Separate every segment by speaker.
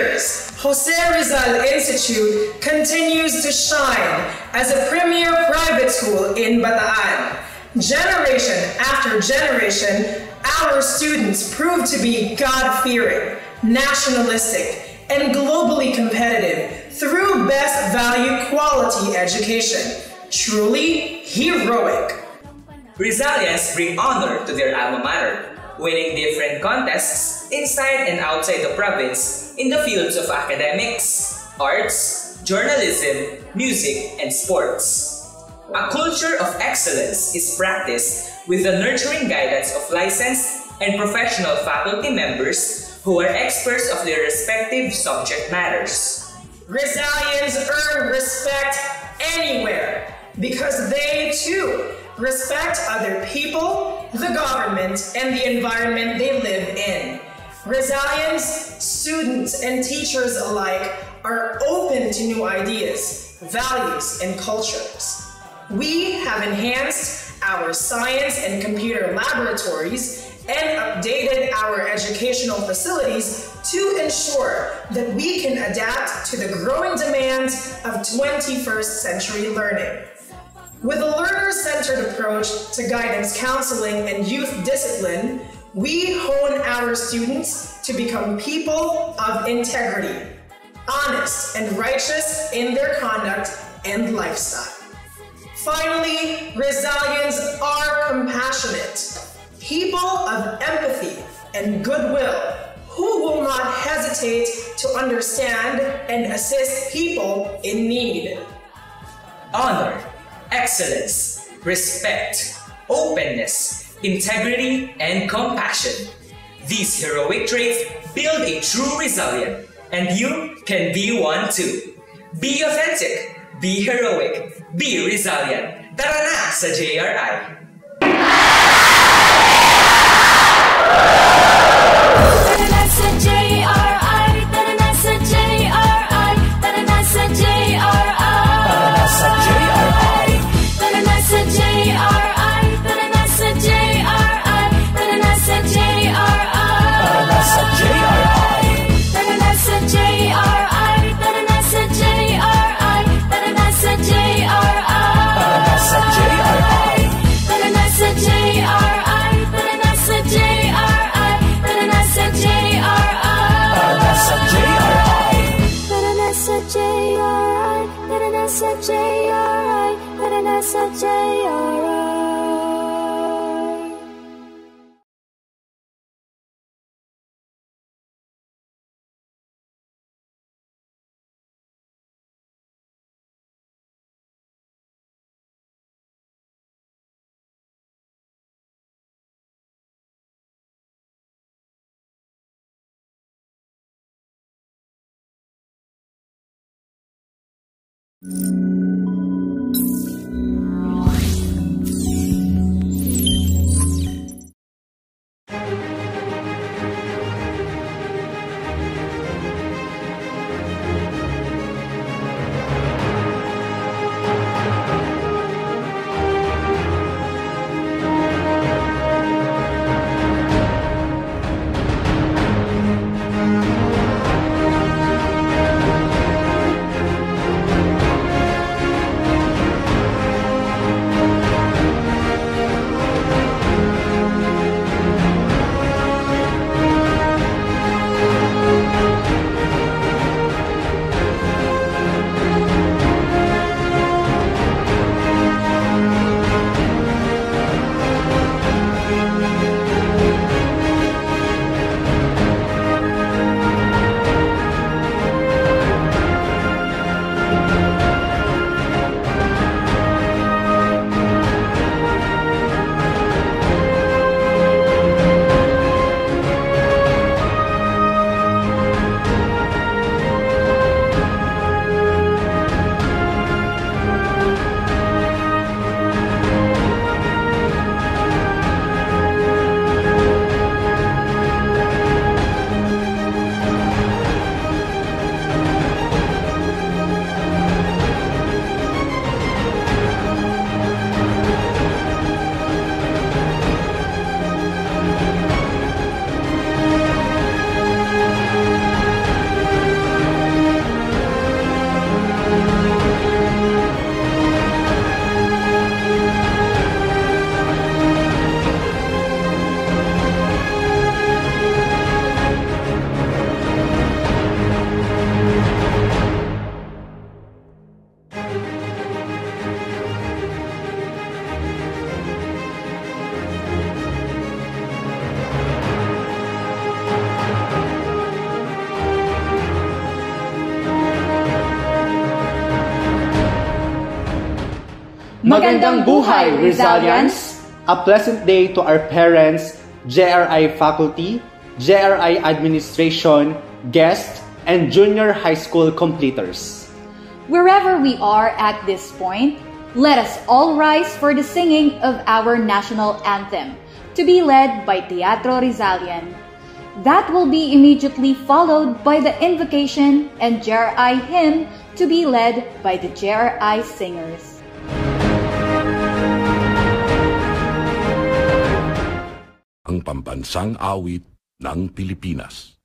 Speaker 1: years, Jose Rizal Institute continues to shine as a premier private school in Bataan. Generation after generation, our students prove to be God-fearing, nationalistic, and globally competitive through best value quality education. Truly heroic.
Speaker 2: Rizalians bring honor to their alma mater, winning different contests inside and outside the province in the fields of academics, arts, journalism, music, and sports. A culture of excellence is practiced with the nurturing guidance of licensed and professional faculty members who are experts of their respective subject matters.
Speaker 1: Rizalians earn respect anywhere because they too respect other people, the government, and the environment they live in. Rizalians, students, and teachers alike are open to new ideas, values, and cultures. We have enhanced our science and computer laboratories and updated our educational facilities to ensure that we can adapt to the growing demands of 21st century learning. With a learner-centered approach to guidance counseling and youth discipline, we hone our students to become people of integrity, honest and righteous in their conduct and lifestyle. Finally, Rizalians are compassionate, people of empathy and goodwill who will not hesitate to understand and assist people in need.
Speaker 2: Honor excellence, respect, openness, integrity, and compassion. These heroic traits build a true resilient, and you can be one too. Be authentic, be heroic, be Rizalian. Tara na sa JRI! S H A R O.
Speaker 3: Magandang buhay, Rizalians! A pleasant day to our parents, JRI faculty, JRI administration, guests, and junior high school completers.
Speaker 4: Wherever we are at this point, let us all rise for the singing of our national anthem, to be led by Teatro Rizalian. That will be immediately followed by the invocation and JRI hymn to be led by the JRI singers.
Speaker 5: Ang pambansang awit ng Pilipinas.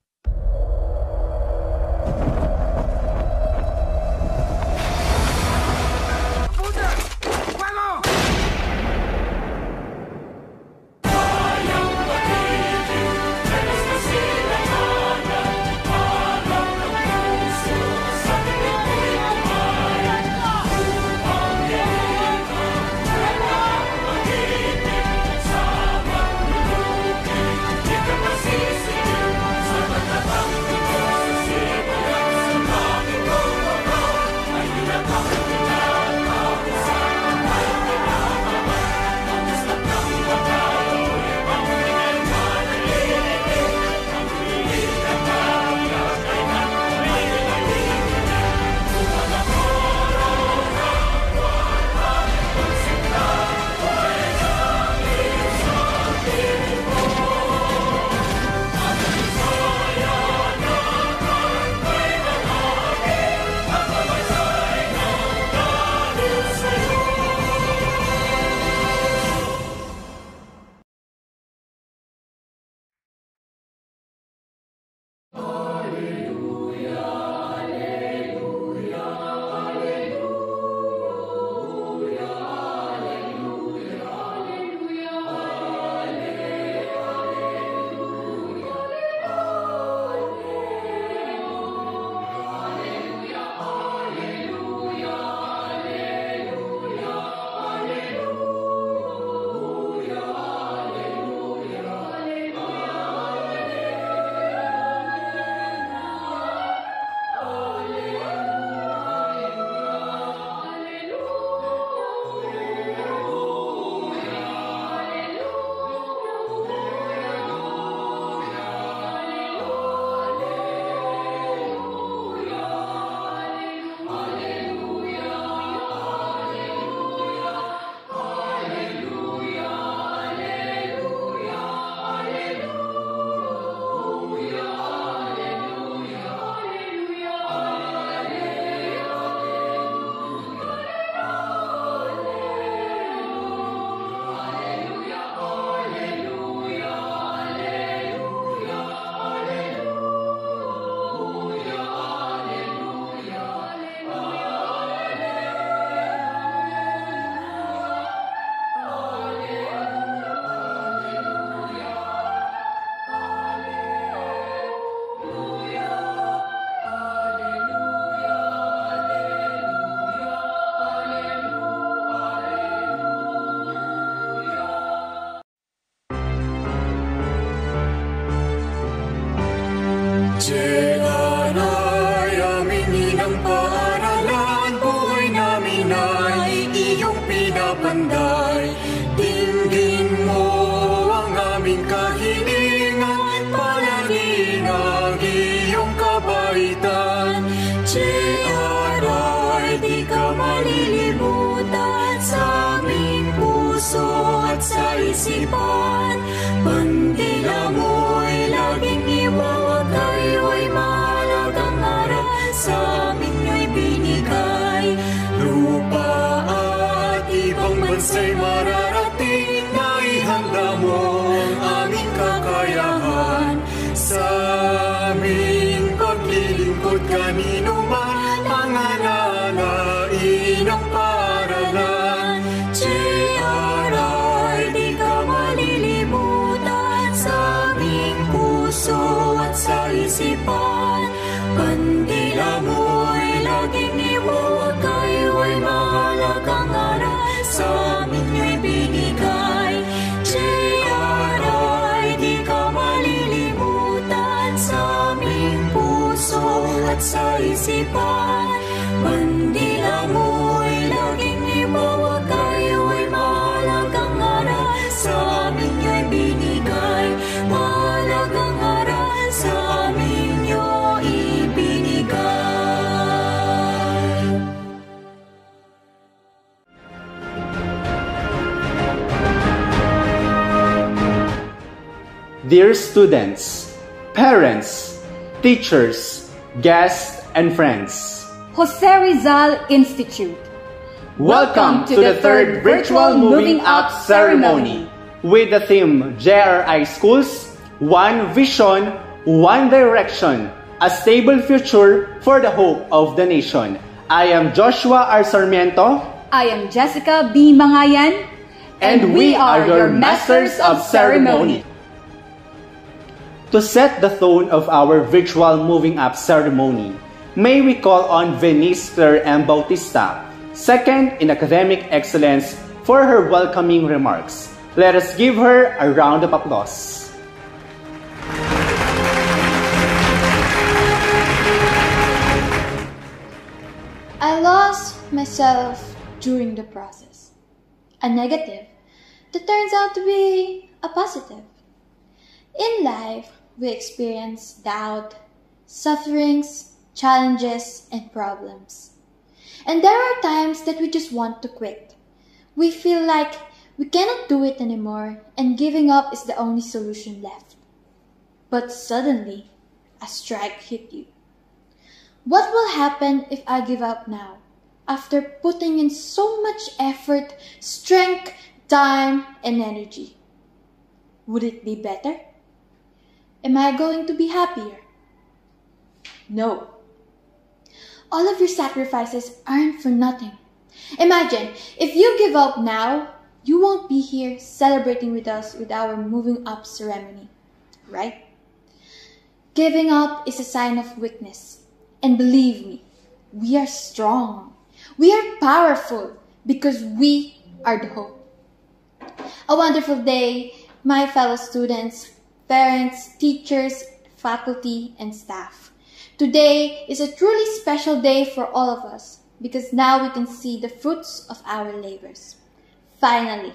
Speaker 6: Isipan. Bandila isipan Bandila mo'y laging ibawa Kayo ay mahalagang aral. Sa amin niyo'y binigay Mahalagang aral. Sa amin niyo ibinigay.
Speaker 3: Dear students, parents, teachers, guests, and friends.
Speaker 7: Jose Rizal Institute.
Speaker 3: Welcome to the third virtual moving up ceremony with the theme JRI Schools, One Vision, One Direction, a stable future for the hope of the nation. I am Joshua R. Sarmiento,
Speaker 7: I am Jessica B. Mangayan.
Speaker 3: and we are your masters of ceremony. To set the tone of our virtual moving up ceremony, may we call on Claire M. Bautista, second in academic excellence, for her welcoming remarks. Let us give her a round of applause.
Speaker 8: I lost myself during the process. A negative that turns out to be a positive. In life, we experience doubt, sufferings, challenges, and problems. And there are times that we just want to quit. We feel like we cannot do it anymore and giving up is the only solution left. But suddenly, a strike hit you. What will happen if I give up now? After putting in so much effort, strength, time, and energy. Would it be better? Am I going to be happier? No. All of your sacrifices aren't for nothing. Imagine, if you give up now, you won't be here celebrating with us with our moving up ceremony, right? Giving up is a sign of weakness. And believe me, we are strong. We are powerful because we are the hope. A wonderful day, my fellow students, parents, teachers, faculty, and staff. Today is a truly special day for all of us because now we can see the fruits of our labors. Finally,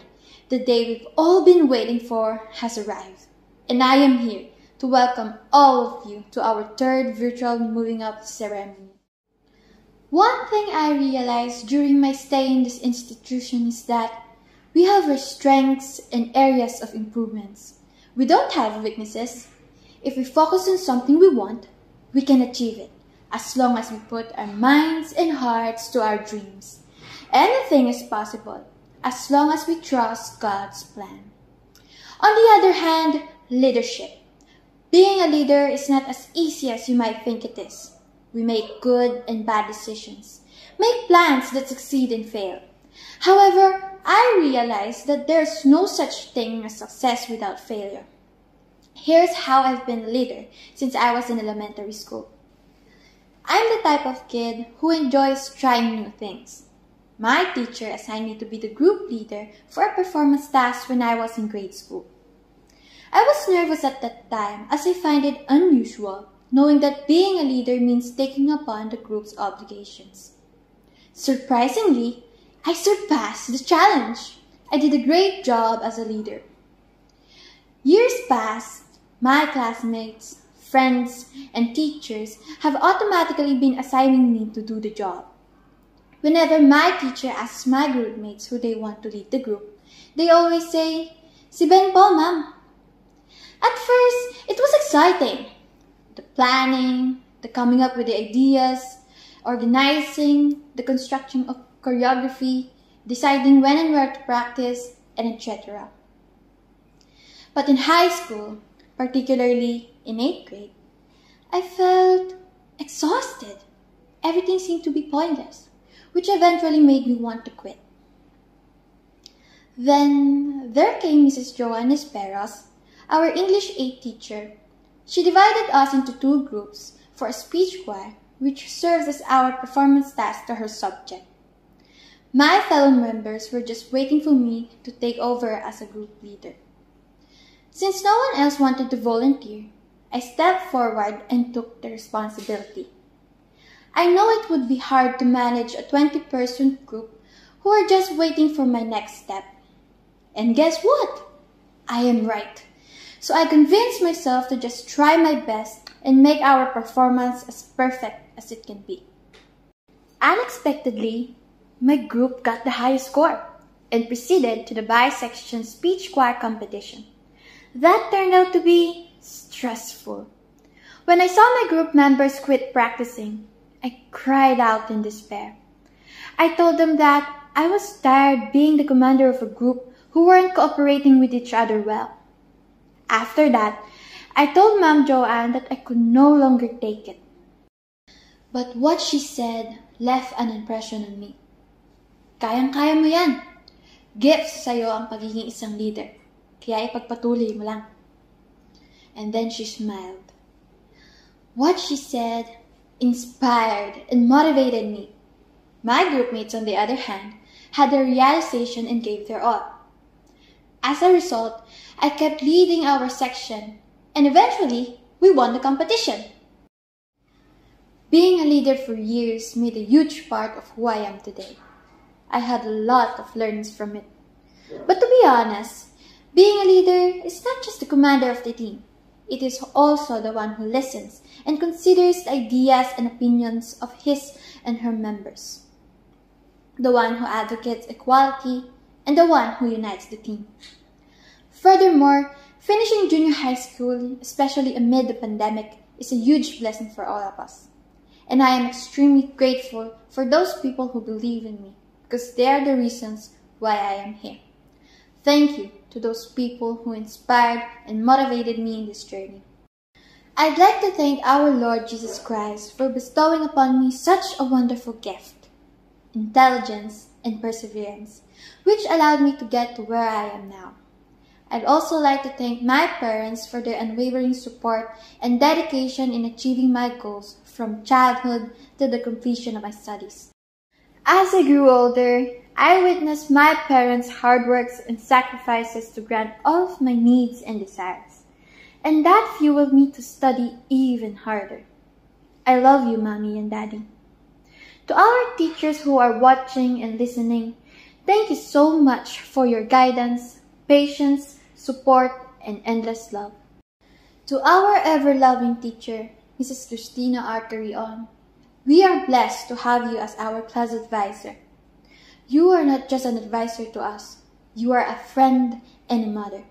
Speaker 8: the day we've all been waiting for has arrived, and I am here to welcome all of you to our third virtual moving up ceremony. One thing I realized during my stay in this institution is that we have our strengths and areas of improvements. We don't have weaknesses. If we focus on something we want, we can achieve it as long as we put our minds and hearts to our dreams. Anything is possible as long as we trust God's plan. On the other hand, leadership. Being a leader is not as easy as you might think it is. We make good and bad decisions, make plans that succeed and fail. However, I realize that there's no such thing as success without failure. Here's how I've been a leader since I was in elementary school. I'm the type of kid who enjoys trying new things. My teacher assigned me to be the group leader for a performance task when I was in grade school. I was nervous at that time as I find it unusual knowing that being a leader means taking upon the group's obligations. Surprisingly, I surpassed the challenge. I did a great job as a leader. Years passed, my classmates, friends, and teachers have automatically been assigning me to do the job. Whenever my teacher asks my groupmates who they want to lead the group, they always say, Si Ben po, ma'am. At first, it was exciting. The planning, the coming up with the ideas, organizing, the construction of choreography, deciding when and where to practice, and etc. But in high school, particularly in 8th grade, I felt exhausted. Everything seemed to be pointless, which eventually made me want to quit. Then there came Mrs. Joanne Esperos, our English 8 teacher. She divided us into two groups for a speech choir, which serves as our performance task to her subject. My fellow members were just waiting for me to take over as a group leader. Since no one else wanted to volunteer, I stepped forward and took the responsibility. I know it would be hard to manage a 20 person group who are just waiting for my next step. And guess what? I am right. So I convinced myself to just try my best and make our performance as perfect as it can be. Unexpectedly, my group got the highest score and proceeded to the bisection speech choir competition. That turned out to be stressful. When I saw my group members quit practicing, I cried out in despair. I told them that I was tired being the commander of a group who weren't cooperating with each other well. After that, I told Ma'am Joanne that I could no longer take it. But what she said left an impression on me. Kayang-kaya mo yan. Gifts sa'yo ang pagiging isang leader. Kaya ipagpatuloy mo lang. And then she smiled. What she said inspired and motivated me. My groupmates, on the other hand, had the realization and gave their all. As a result, I kept leading our section, and eventually, we won the competition. Being a leader for years made a huge part of who I am today. I had a lot of learnings from it. But to be honest, being a leader is not just the commander of the team. It is also the one who listens and considers the ideas and opinions of his and her members. The one who advocates equality and the one who unites the team. Furthermore, finishing junior high school, especially amid the pandemic, is a huge blessing for all of us. And I am extremely grateful for those people who believe in me because they are the reasons why I am here. Thank you to those people who inspired and motivated me in this journey. I'd like to thank our Lord Jesus Christ for bestowing upon me such a wonderful gift, intelligence and perseverance, which allowed me to get to where I am now. I'd also like to thank my parents for their unwavering support and dedication in achieving my goals from childhood to the completion of my studies. As I grew older, I witnessed my parents' hard works and sacrifices to grant all of my needs and desires. And that fueled me to study even harder. I love you, Mommy and Daddy. To our teachers who are watching and listening, thank you so much for your guidance, patience, support, and endless love. To our ever-loving teacher, Mrs. Christina Arterion, we are blessed to have you as our class advisor. You are not just an advisor to us, you are a friend and a mother.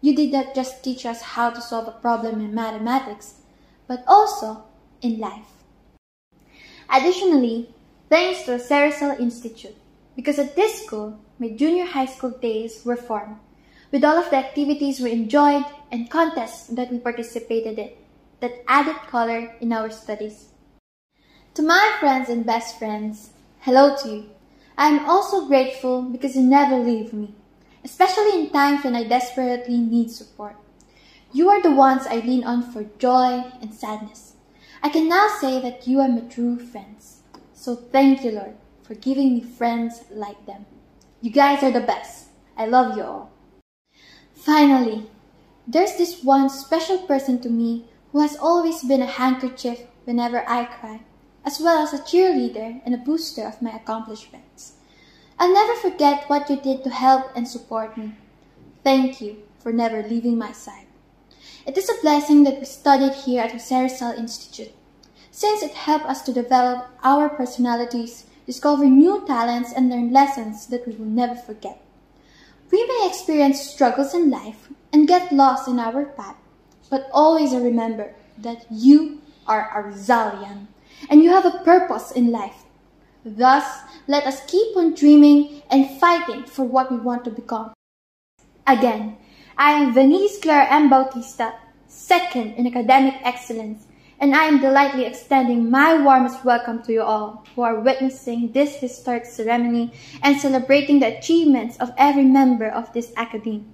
Speaker 8: You did not just teach us how to solve a problem in mathematics, but also in life. Additionally, thanks to Jose Rizal Institute, because at this school, my junior high school days were formed, with all of the activities we enjoyed and contests that we participated in, that added color in our studies. To my friends and best friends, hello to you. I am also grateful because you never leave me, especially in times when I desperately need support. You are the ones I lean on for joy and sadness. I can now say that you are my true friends. So thank you, Lord, for giving me friends like them. You guys are the best. I love you all. Finally, there's this one special person to me who has always been a handkerchief whenever I cry as well as a cheerleader and a booster of my accomplishments. I'll never forget what you did to help and support me. Thank you for never leaving my side. It is a blessing that we studied here at Jose Rizal Institute, since it helped us to develop our personalities, discover new talents, and learn lessons that we will never forget. We may experience struggles in life and get lost in our path, but always remember that you are a Rizalian and you have a purpose in life. Thus, let us keep on dreaming and fighting for what we want to become. Again, I am Venice Claire M. Bautista, second in academic excellence, and I am delightedly extending my warmest welcome to you all who are witnessing this historic ceremony and celebrating the achievements of every member of this academy.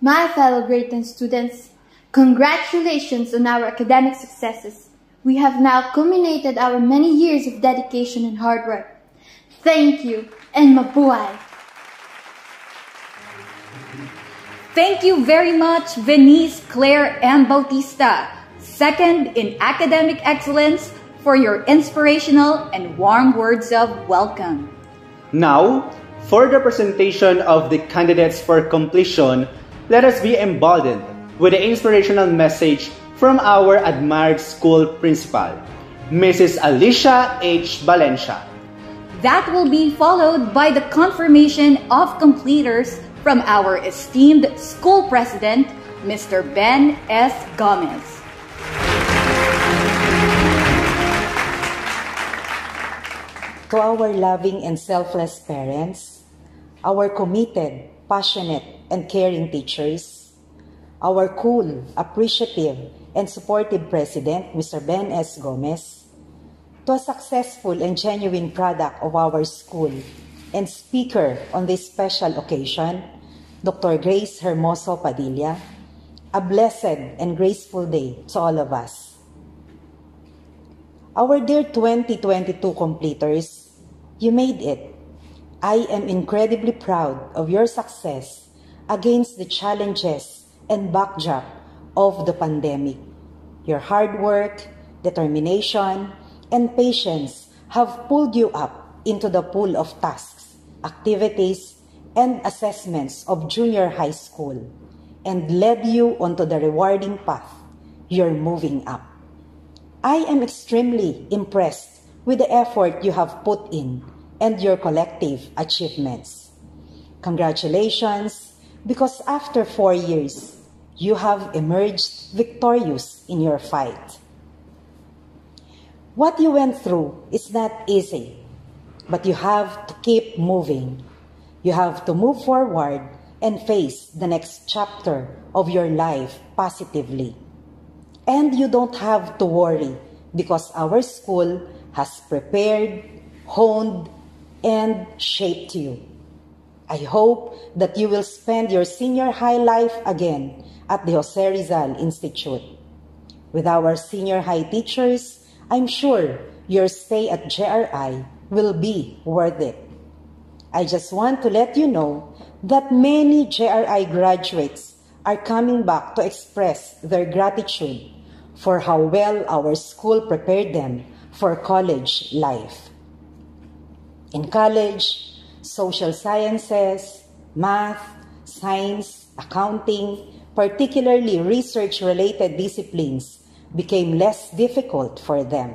Speaker 8: My fellow grade 10 students, congratulations on our academic successes. We have now culminated our many years of dedication and hard work. Thank you and mabuhay!
Speaker 7: Thank you very much, Venice Claire M. Bautista, second in academic excellence, for your inspirational and warm words of welcome.
Speaker 3: Now, for the presentation of the candidates for completion, let us be emboldened with the inspirational message from our admired school principal, Mrs. Alicia H. Valencia.
Speaker 7: That will be followed by the confirmation of completers from our esteemed school president, Mr. Ben S. Gomez.
Speaker 9: To our loving and selfless parents, our committed, passionate, and caring teachers, our cool, appreciative, and supportive President, Mr. Ben S. Gomez, to a successful and genuine product of our school and speaker on this special occasion, Dr. Grace Hermoso Padilla, a blessed and graceful day to all of us. Our dear 2022 completers, you made it. I am incredibly proud of your success against the challenges and backdrop of the pandemic. Your hard work, determination, and patience have pulled you up into the pool of tasks, activities, and assessments of junior high school and led you onto the rewarding path you're moving up. I am extremely impressed with the effort you have put in and your collective achievements. Congratulations, because after four years, you have emerged victorious in your fight. What you went through is not easy, but you have to keep moving. You have to move forward and face the next chapter of your life positively. And you don't have to worry because our school has prepared, honed, and shaped you. I hope that you will spend your senior high life again at the Jose Rizal Institute. With our senior high teachers, I'm sure your stay at JRI will be worth it. I just want to let you know that many JRI graduates are coming back to express their gratitude for how well our school prepared them for college life. In college, social sciences, math, science, accounting, particularly research-related disciplines, became less difficult for them.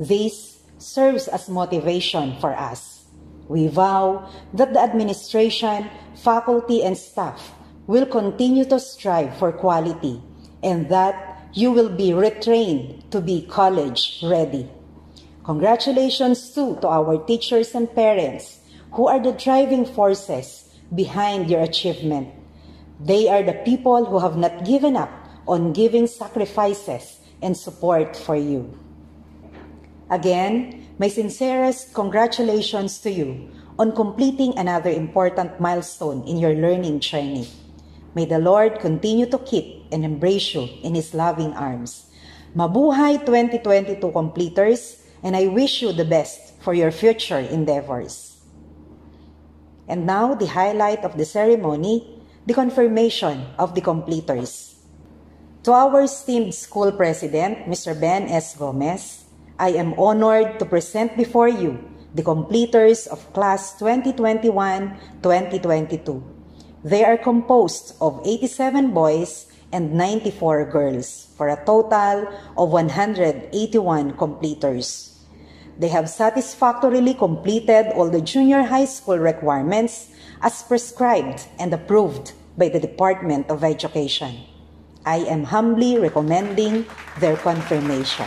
Speaker 9: This serves as motivation for us. We vow that the administration, faculty, and staff will continue to strive for quality and that you will be retrained to be college ready. Congratulations too to our teachers and parents who are the driving forces behind your achievement. They are the people who have not given up on giving sacrifices and support for you. Again, my sincerest congratulations to you on completing another important milestone in your learning journey. May the Lord continue to keep and embrace you in His loving arms. Mabuhay 2022 completers and I wish you the best for your future endeavors. And now, the highlight of the ceremony, the confirmation of the completers. To our esteemed school president, Mr. Ben S. Gomez, I am honored to present before you the completers of class 2021-2022. They are composed of 87 boys and 94 girls for a total of 181 completers. They have satisfactorily completed all the junior high school requirements as prescribed and approved by the Department of Education. I am humbly recommending their confirmation.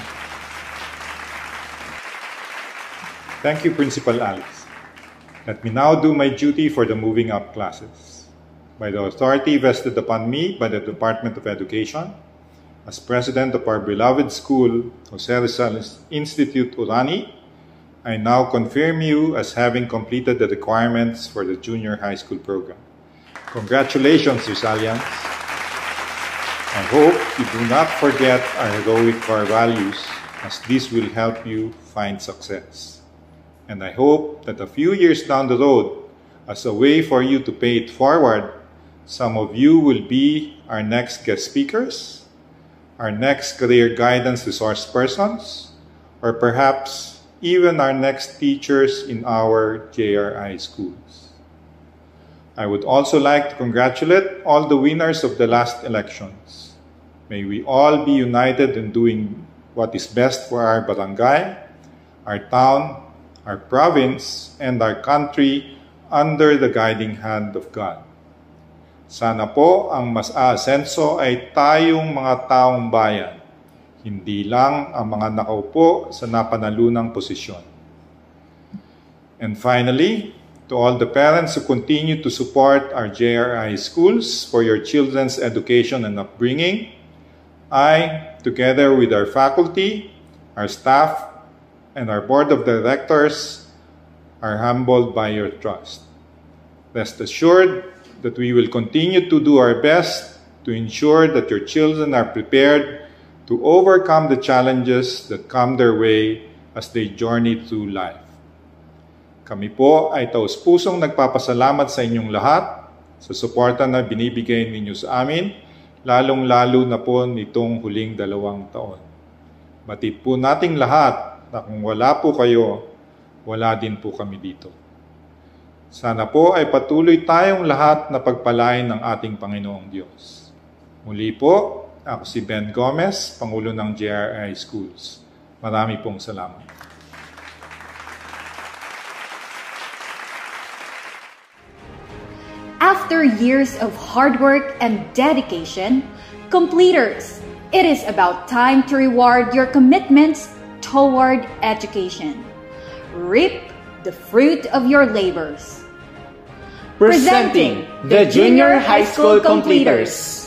Speaker 10: Thank you, Principal Alice. Let me now do my duty for the moving up classes. By the authority vested upon me by the Department of Education, as president of our beloved school, Jose Rizal Institute Orani, I now confirm you as having completed the requirements for the junior high school program. Congratulations, Rizalians. I hope you do not forget our heroic core values as this will help you find success. And I hope that a few years down the road, as a way for you to pay it forward, some of you will be our next guest speakers, our next career guidance resource persons, or perhaps even our next teachers in our JRI schools. I would also like to congratulate all the winners of the last elections. May we all be united in doing what is best for our barangay, our town, our province, and our country under the guiding hand of God. Sana po ang mas aasenso ay tayong mga taong bayan, hindi lang ang mga nakaupo sa napanalunang posisyon. And finally, to all the parents who continue to support our JRI schools for your children's education and upbringing, I, together with our faculty, our staff, and our board of directors, are humbled by your trust. Rest assured that we will continue to do our best to ensure that your children are prepared to overcome the challenges that come their way as they journey through life. Kami po ay taus-pusong nagpapasalamat sa inyong lahat sa suporta na binibigay ninyo sa amin, lalong-lalo na po nitong huling dalawang taon. Batid po nating lahat na kung wala po kayo, wala din po kami dito. Sana po ay patuloy tayong lahat na pagpalain ng ating Panginoong Diyos. Muli po, ako si Ben Gomez, Pangulo ng JRI Schools. Marami pong salamat.
Speaker 4: After years of hard work and dedication, completers, it is about time to reward your commitments toward education. Reap the fruit of your labors.
Speaker 11: Presenting the Junior High School Completers.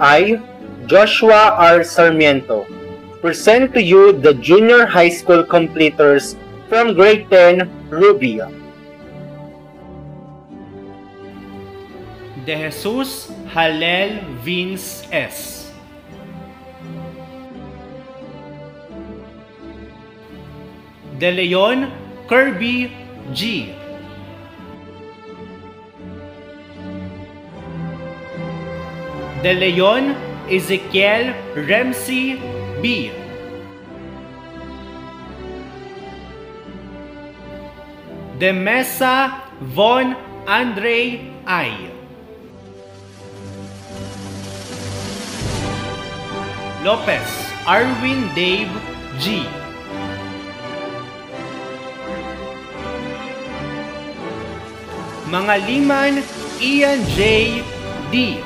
Speaker 12: I, Joshua R. Sarmiento, present to you the Junior High School Completers from Grade 10, Rubia.
Speaker 3: De Jesus Halel Vince S. De Leon Kirby G. De Leon Ezekiel Remsi B. De Mesa Von Andre I. Lopez Arwin Dave G. Mga Liman Ian J. D.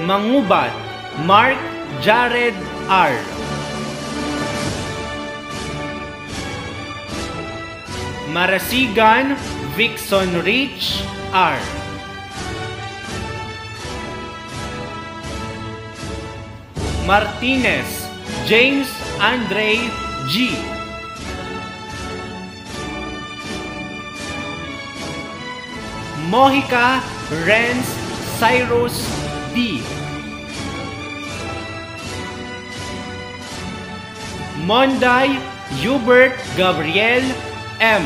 Speaker 3: Mangubat Mark Jared R. Marasigan Vixon Rich R. Martinez James Andre G. Mojica Renz Cyrus D. Monday Hubert Gabriel M.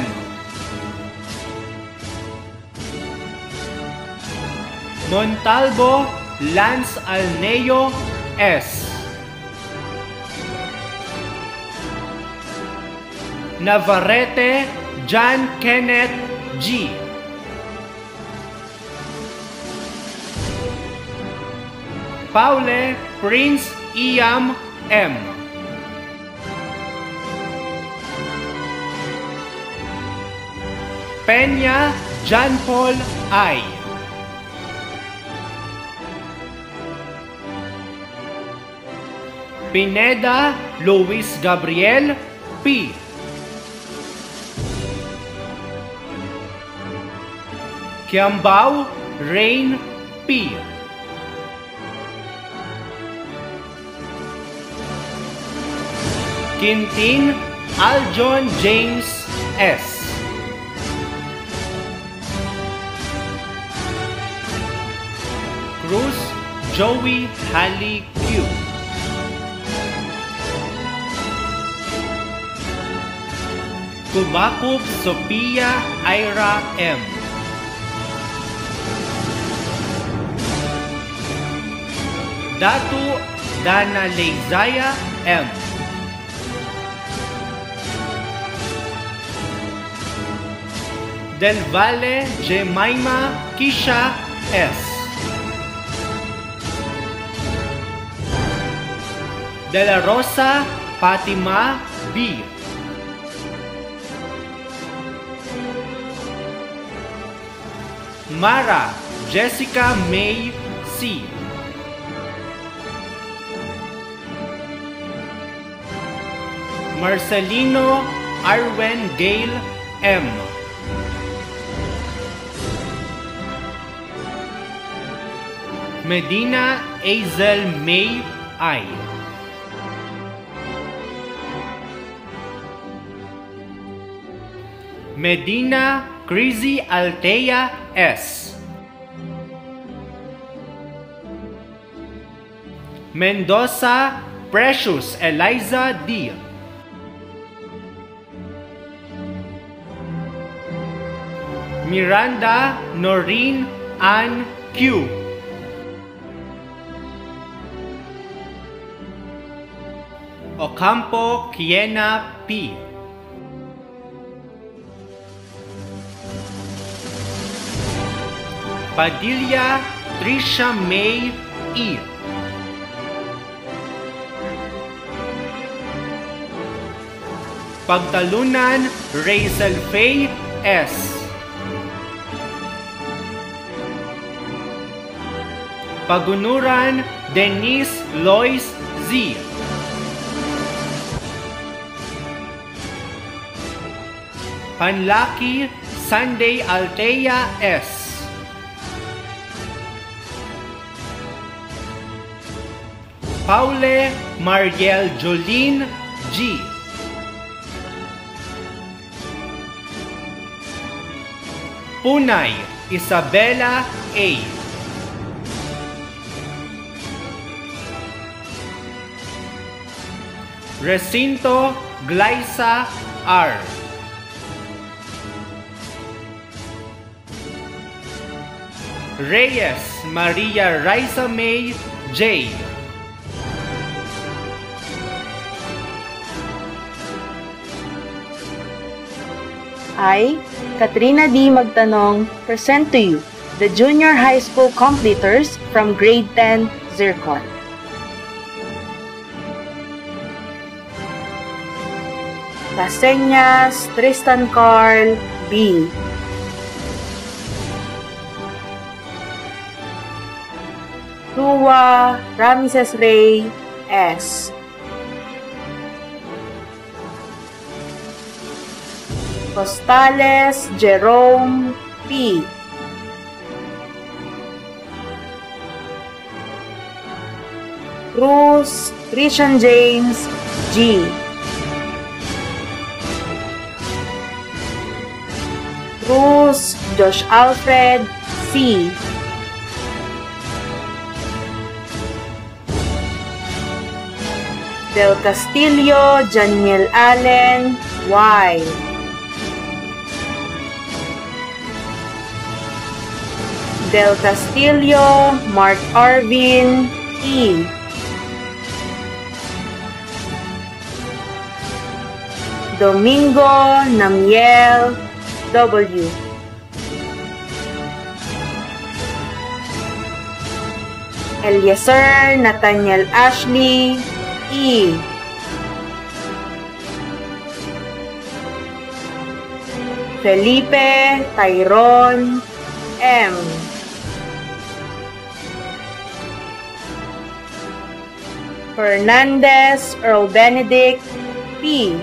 Speaker 3: Montalvo Lance Alneo S. Navarrete John Kenneth G. Paule Prince Iam M. Peña John Paul I. Pineda Luis Gabriel P. Kiambao Rain P. Quintin Aljon James S. Cruz Joey Halley Q. Kubakub Sophia Ira M. Datu Dana Leizaya M. Del Valle Jemima Kisha S. De La Rosa Fatima B. Mara Jessica May C. Marcelino Arwen Gale M. Medina Azel May I. Medina Crazy Altea S. Mendoza Precious Eliza D. Miranda Noreen Ann Q. Ocampo Kiena P. Padilla Trisha May E. Pagtalunan Razel Faye S. Pagunuran Denise Lois Z. Panlaki Sunday Altea S. Paule Mariel Jolene G. Punay Isabella A. Recinto Glyza R. Reyes Maria Raisa May J.
Speaker 13: I, Katrina D. Magtanong, present to you the junior high school completers from grade 10, Zircon. Laseñas Tristan Carl B. Rua Ramses Ray S. Costales Jerome P. Cruz Christian James G. Cruz Josh Alfred C. Del Castillo Janiel Allen Y. Del Castillo Mark Arvin E. Domingo Namiel W. Eliezer Nathaniel Ashley E. Felipe Tyrone M. Fernandez Earl Benedict P.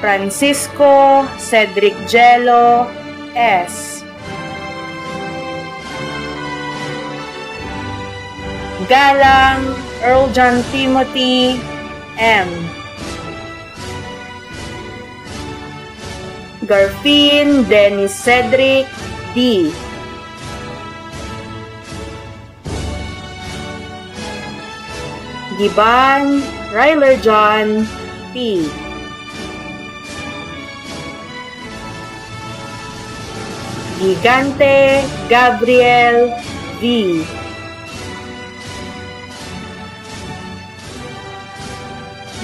Speaker 13: Francisco Cedric Jello S. Galang Earl John Timothy M. Garfin Dennis Cedric D. Giban Ryler John P. Gigante Gabriel V.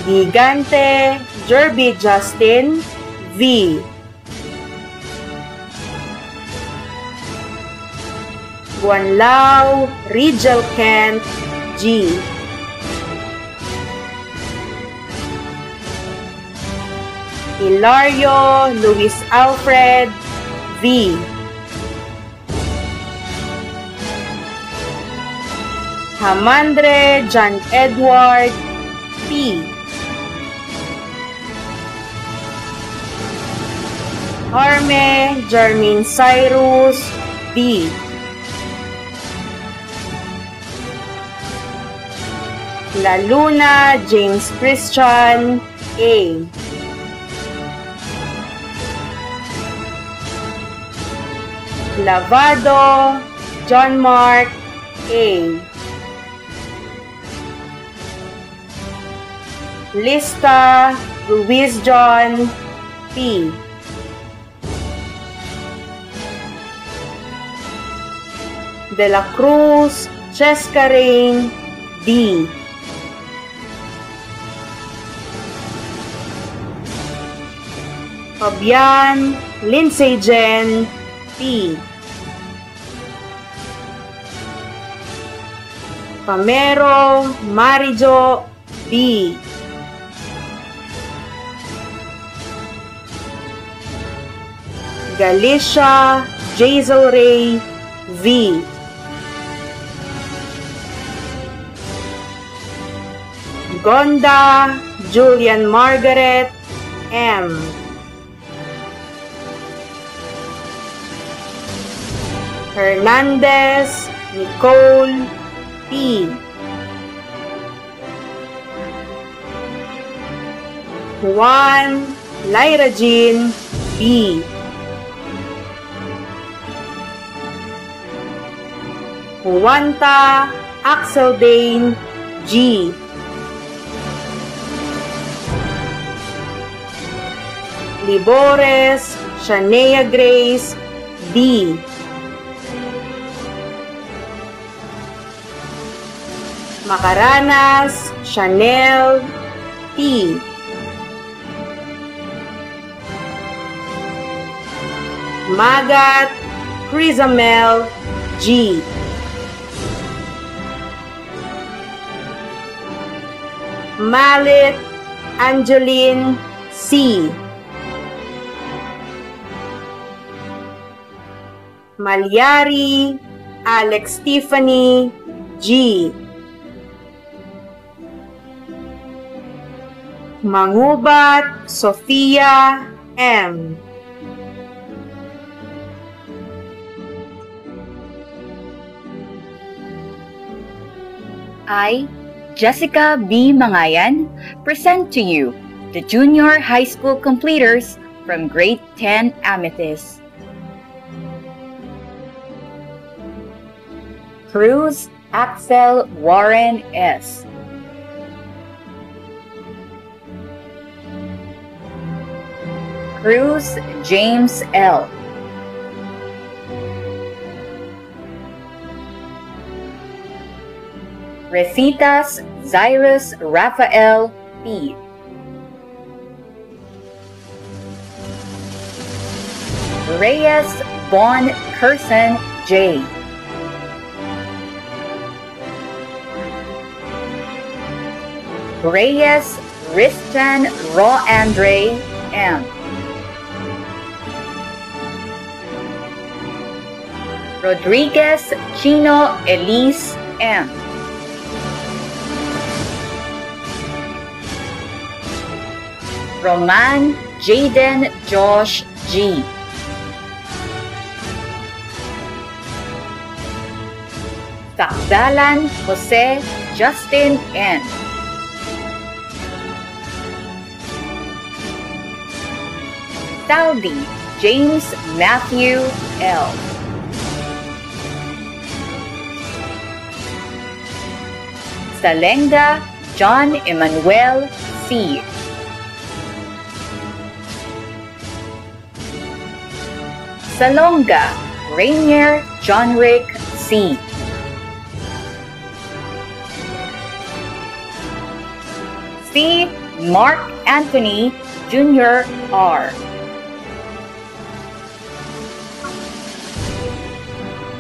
Speaker 13: Gigante Jerby Justin V. Guanlao Rigel Kent G. Hilario Luis Alfred V. Hamandre John Edward P. Arme Jermaine Cyrus B. La Luna James Christian A. Lavado John Mark A. Lista Ruiz John P. De la Cruz Chescarin D. Fabian Lindsay Jen P. Pamero Marijo B. Galicia Jazel Ray V. Gonda Julian Margaret M. Hernandez Nicole P. Juan Lyra Jean B. Juanta Axel Dane G. Libores Shania Grace D. Macaranas Chanel T. Magat Chrysamel G. Malit Angeline C. Malyari Alex Tiffany G. Mangubat Sofia M.
Speaker 7: I, Jessica B. Mangayan, present to you the junior high school completers from grade 10 Amethyst. Cruz Axel Warren S. Cruz James L. Recitas Cyrus Raphael P. Reyes Von Curson J. Reyes Ristan Raw Andre M. Rodriguez Chino Elise M. Roman Jaden Josh G. Takdalan Jose Justin N. Saldi James Matthew L. Salenga John Emmanuel C. Salonga Rainier John Rick C. C. Mark Anthony Jr. R.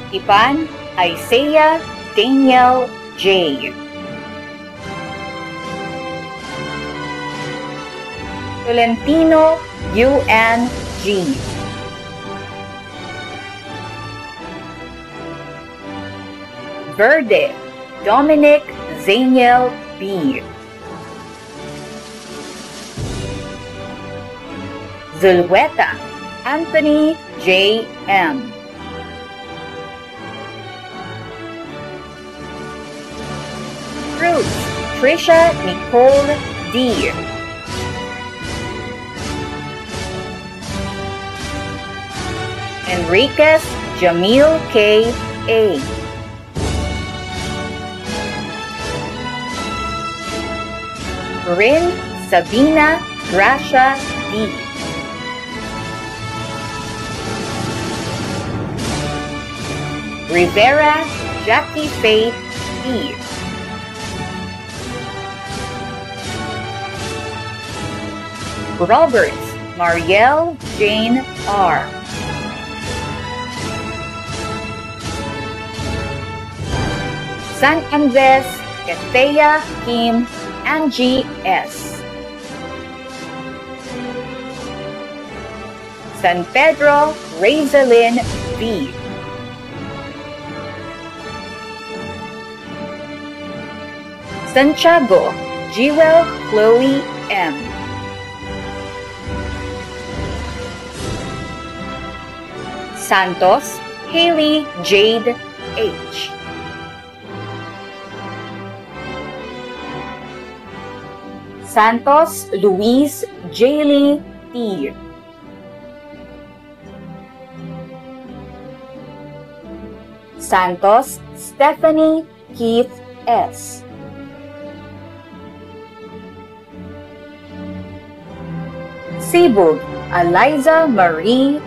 Speaker 7: Ipan Isaiah Daniel J. Tolentino U.N. G. Verde Dominic Zaniel B. Zulueta Anthony J. M. Trisha Nicole D. Enriquez Jamil K. A. Rin Sabina Gracia D. Rivera Jackie Faith E. Roberts Marielle Jane R. San Andres Keteya Kim Angie S. San Pedro Razalyn V. Santiago Jewel Chloe M. Santos Haley Jade H. Santos Luis Jaylee T. Santos Stephanie Keith S. Sibug Eliza Marie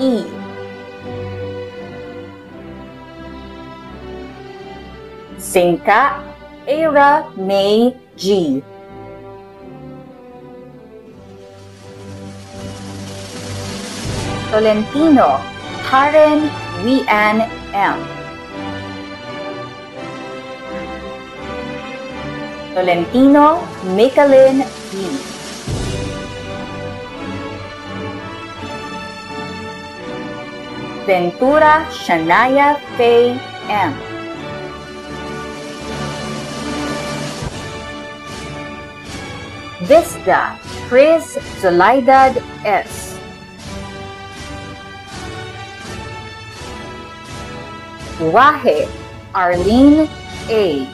Speaker 7: E. Singka Era May G. Tolentino Karen Wian M. Tolentino Michelin D. Ventura Shania Faye M. Vista Chris Zolaidad S. Wahe Arlene A.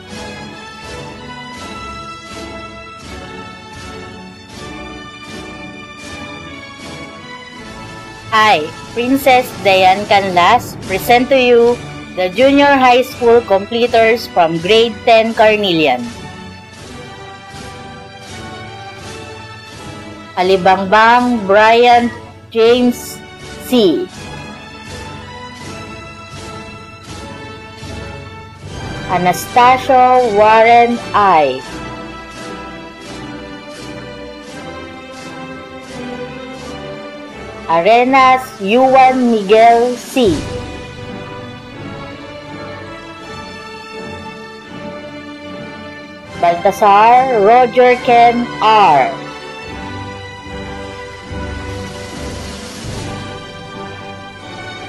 Speaker 14: I, Princess Diane Canlas, present to you the junior high school completers from grade 10 Carnelian. Alibangbang Brian James C. Anastasio Warren I. Arenas Yuan Miguel C. Baltasar Roger Ken R.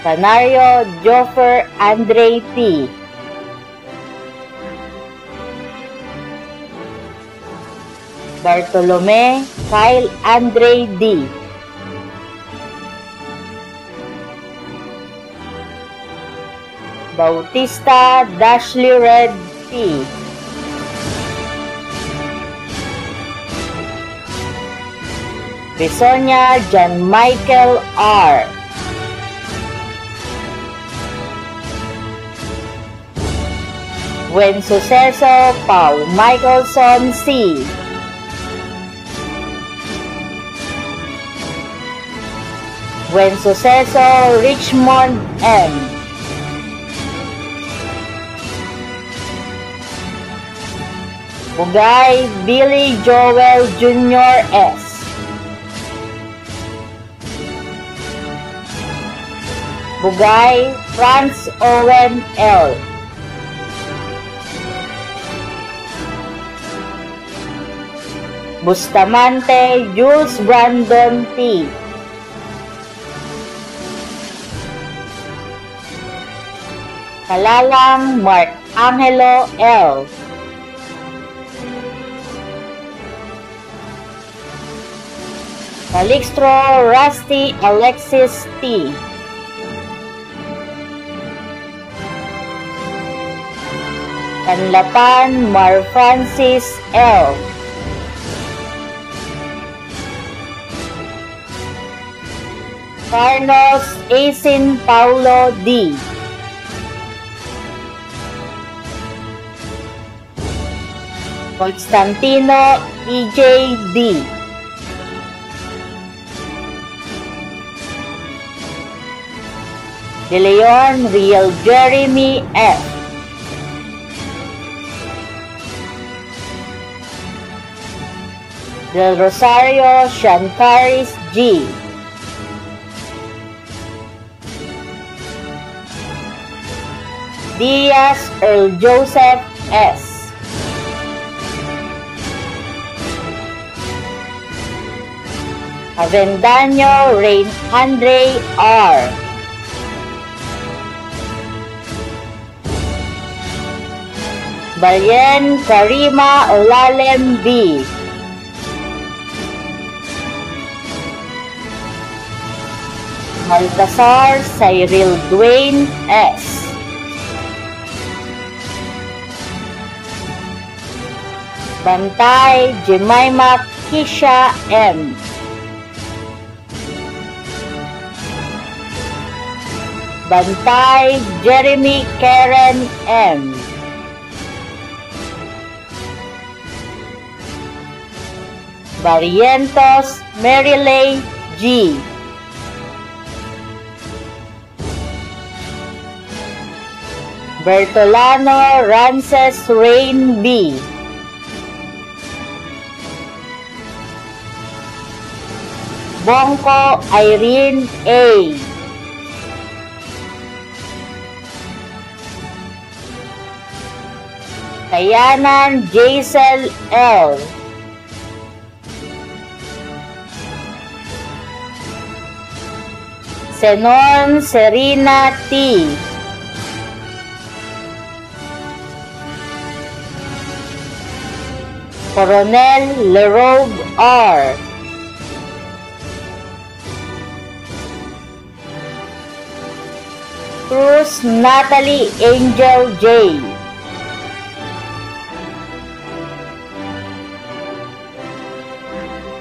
Speaker 14: Canario Joffer Andre T. Bartolome Kyle Andre D. Bautista Dashley Red P. Bisonia John Michael R. Buen Suceso Pau Michelson C. Buen Suceso Richmond M. Bugay Billy Joel Jr. S. Bugay Franz Owen L. Bustamante Jules Brandon T. Kalalang Mark Angelo L. Calixtro Rusty Alexis T. Kanlapan Mar Francis L. Carlos Asin Paulo D. Constantino EJ D. De Leon Real Jeremy F. Del Rosario Shantaris G. Diaz Earl Joseph S. Avendaño Rain Andre R. Balyen Karima Olalem B. Baltasar Cyril Dwayne S. Bantay Jemima Kisha M. Bantay Jeremy Karen M. Barrientos Marilay G. Bertolano Rances Rain B. Bongko Irene A. Kayanan Jaisel L. Senon Serena T. Coronel Lerobe R. Cruz Natalie Angel J.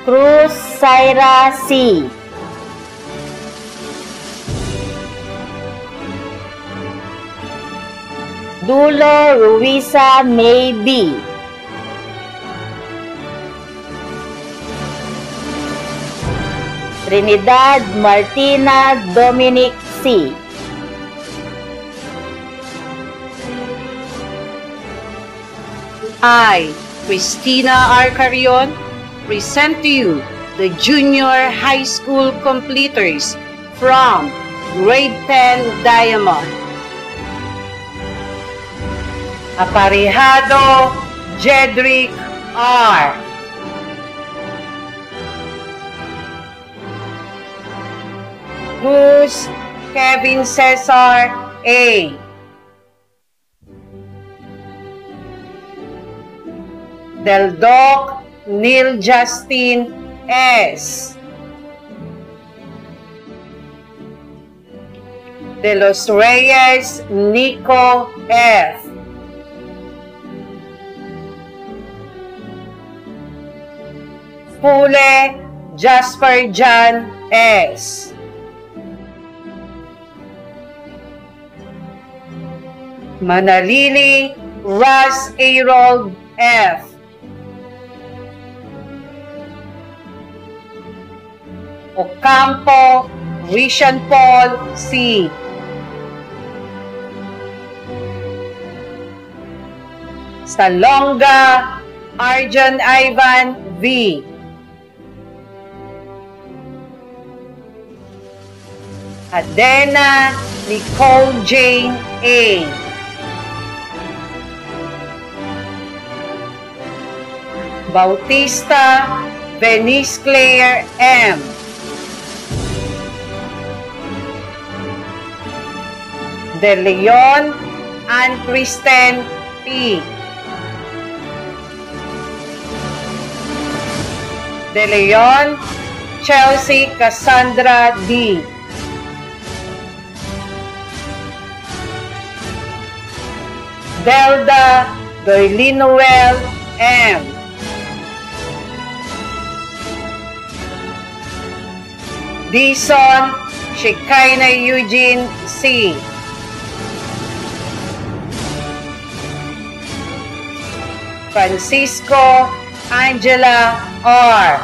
Speaker 14: Cruz Syra C. Dulo Ruisa May B. Trinidad Martina Dominic C.
Speaker 13: I, Christina R. Carion, present to you the junior high school completers from grade 10 Diamond. Aparejado Jedrick R. Cruz Kevin Cesar A. Del Doc Neil Justin S. De los Reyes Nico F. Pule Jasper John S. Manalili Ras Arold F. Ocampo Rishan Paul C. Salonga Arjan Ivan V. Adena Nicole Jane A. Bautista Venice Claire M. De Leon Ann Kristen P. De Leon Chelsea Cassandra D. Delda Doylinoel M. Dison Shekinah Eugene C. Francisco Angela R.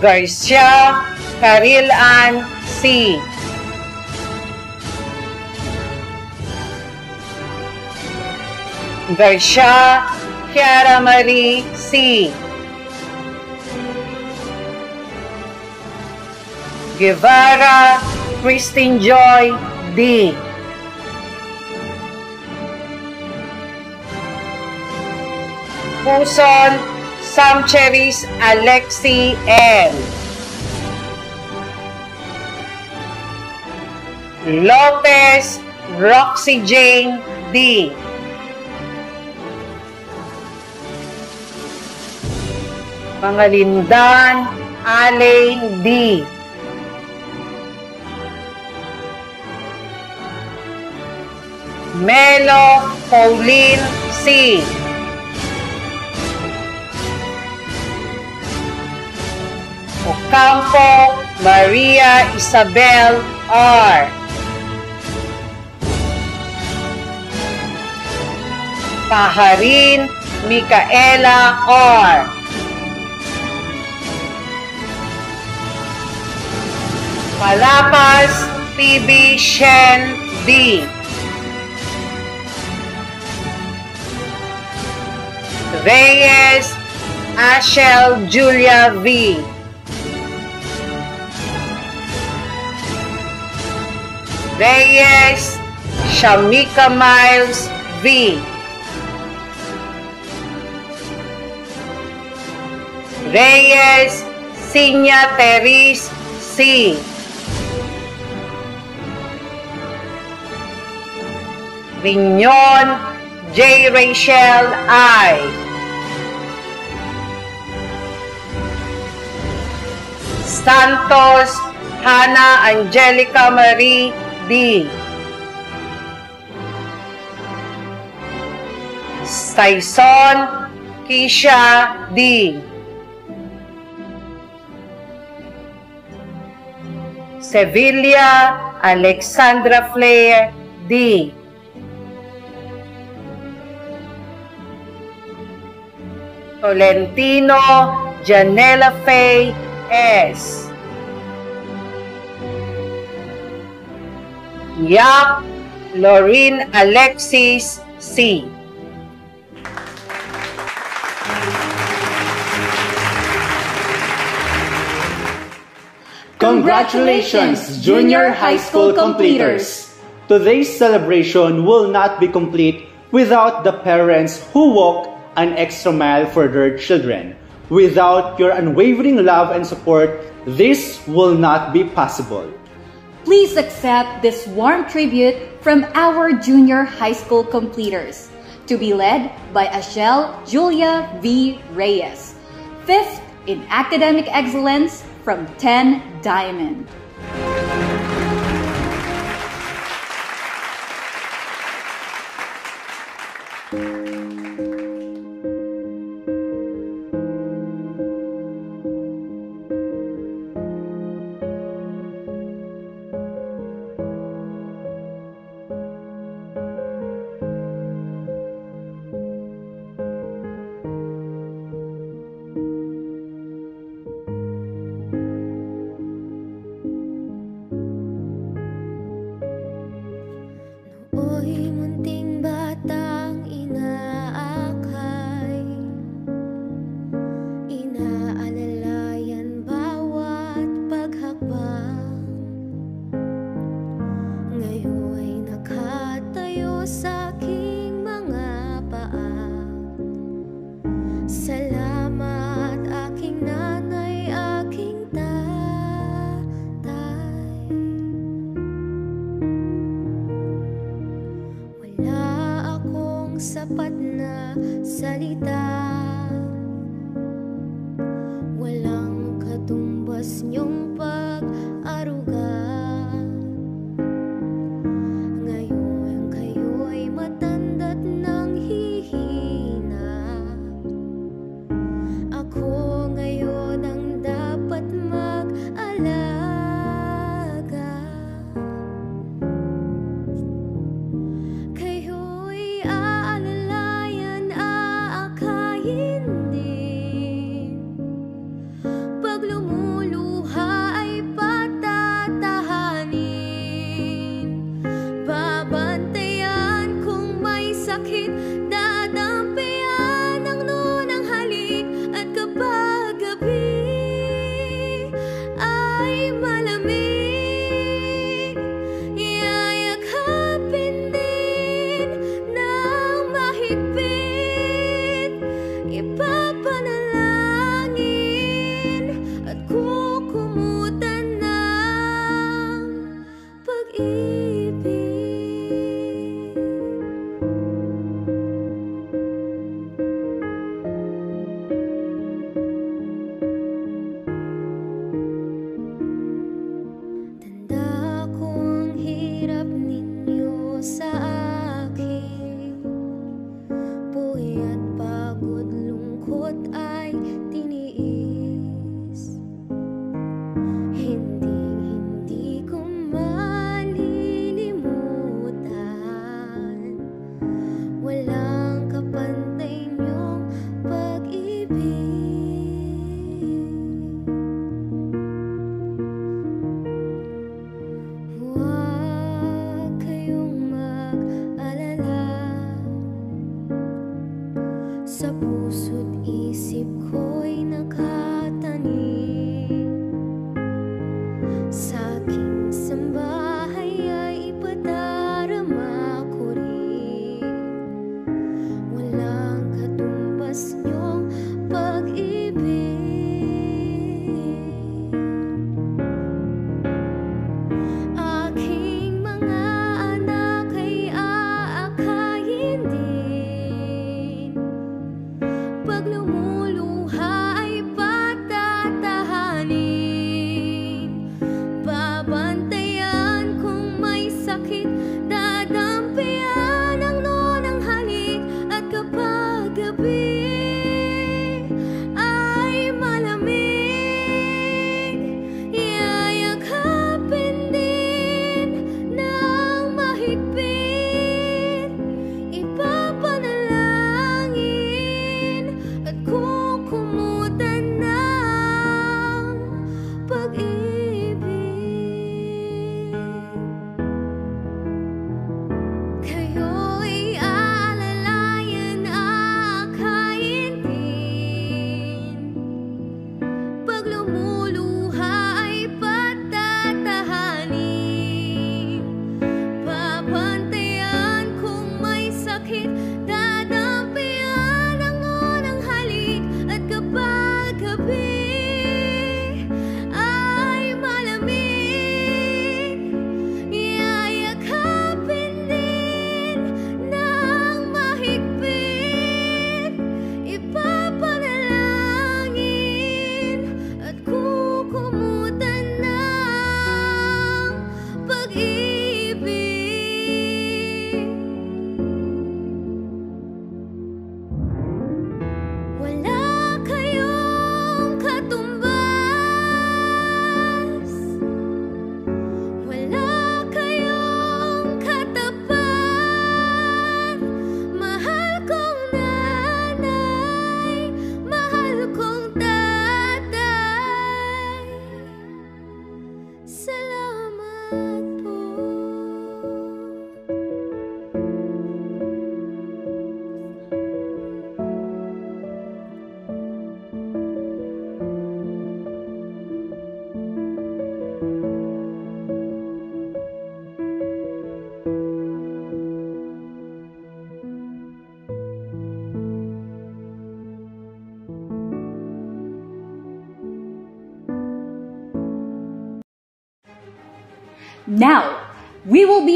Speaker 13: Garcia Caril Ann C. Garcia Chiara Marie C. Guevara Christine Joy D. Puson Samcheris Alexi L. Lopez Roxy Jane D. Pangalindan Alain D. Melo Pauline C. Ocampo Maria Isabel R. Paharin Micaela R. Palapas PB Shen D. Reyes Ashel Julia V. Reyes Shamika Miles V. Reyes Sinya Teris C. Vignon J. Rachel I. Santos Hannah Angelica Marie D. Tyson Kisha D. Sevilla Alexandra Flair D. Tolentino Janela Faye S. Yap Lorraine Alexis C.
Speaker 3: Congratulations, junior high school completers! Today's celebration will not be complete without the parents who walk an extra mile for their children. Without your unwavering love and support, this will not be possible.
Speaker 7: Please accept this warm tribute from our junior high school completers, to be led by Ashel Julia V. Reyes, fifth in academic excellence from 10 Diamond.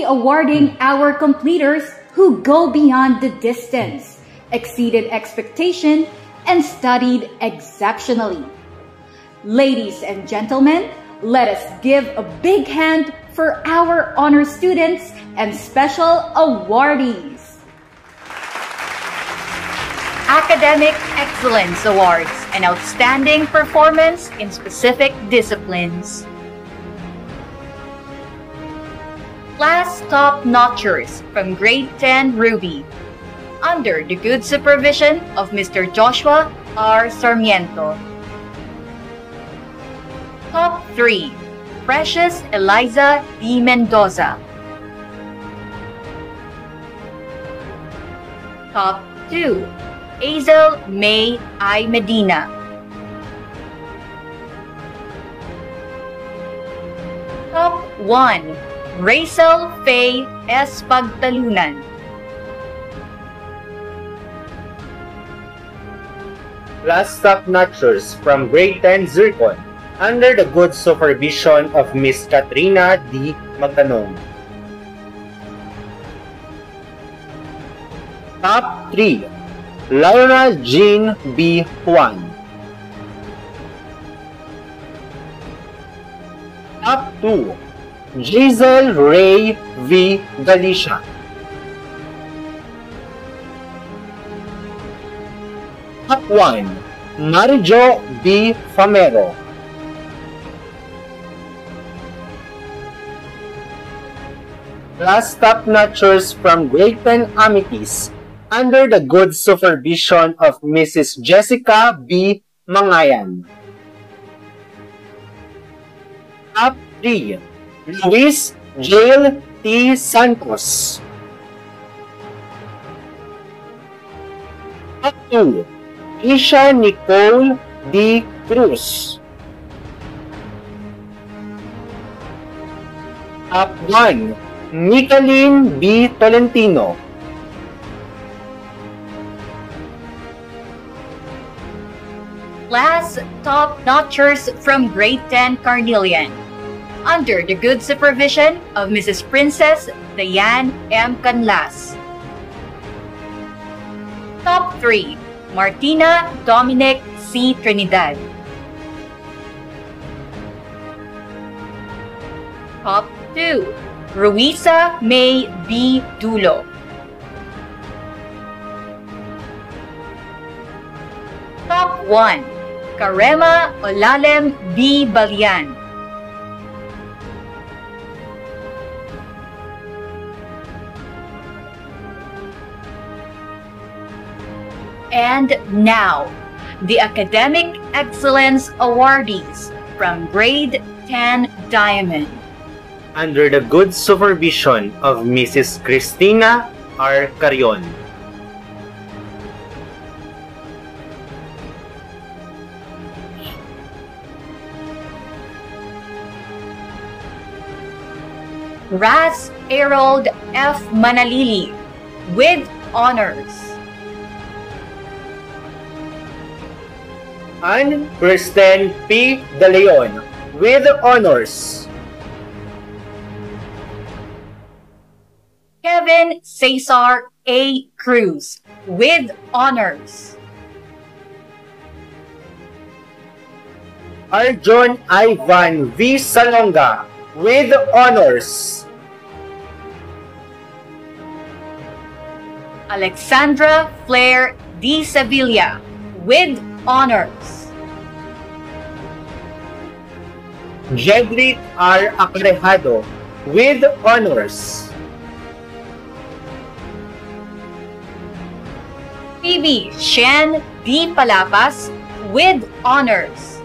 Speaker 4: Awarding our completers who go beyond the distance.
Speaker 7: exceeded expectation, and studied exceptionally. Ladies and gentlemen, let us give a big hand for our honor students and special awardees. Academic Excellence Awards and Outstanding Performance in Specific Disciplines. Class Top Notchers from Grade 10 Ruby under the good supervision of Mr. Joshua R. Sarmiento. Top 3 Precious Eliza D. Mendoza. Top 2 Hazel May I. Medina. Top 1 Rachel Faye S. Pagtalunan.
Speaker 12: Last top notchers from grade 10 Zircon under the good supervision of Miss Katrina D. Magtanong. Top 3 Laura Jean B. Juan. Top 2 Giselle Ray V. Galicia. Top 1 Marijo B. Famero. Last top notchers from grade 10 Amities under the good supervision of Mrs. Jessica B. Mangayan. Top 3 Luis Jail T. Santos. Top 2 Isha Nicole D. Cruz. Top 1 Nicolene B. Tolentino.
Speaker 7: Class Top Notchers from Grade 10 Carnelian under the good supervision of Mrs. Princess Diane M. Canlas. Top 3 Martina Dominic C. Trinidad. Top 2 Ruisa May B. Dulo. Top 1 Karema Olalem B. Balian. And now, the Academic Excellence Awardees from Grade 10 Diamond.
Speaker 12: under the good supervision of Mrs. Christina R. Carion.
Speaker 7: Ras Harold F. Manalili with honors.
Speaker 12: Ann Kristen P. De Leon with honors.
Speaker 7: Kevin Cesar A. Cruz with honors.
Speaker 12: Arjon Ivan V. Salonga with honors.
Speaker 7: Alexandra Flair D. Sevilla with honors.
Speaker 12: Jedrick R. Aparejado with honors.
Speaker 7: Phoebe Shen D. Palapas with honors.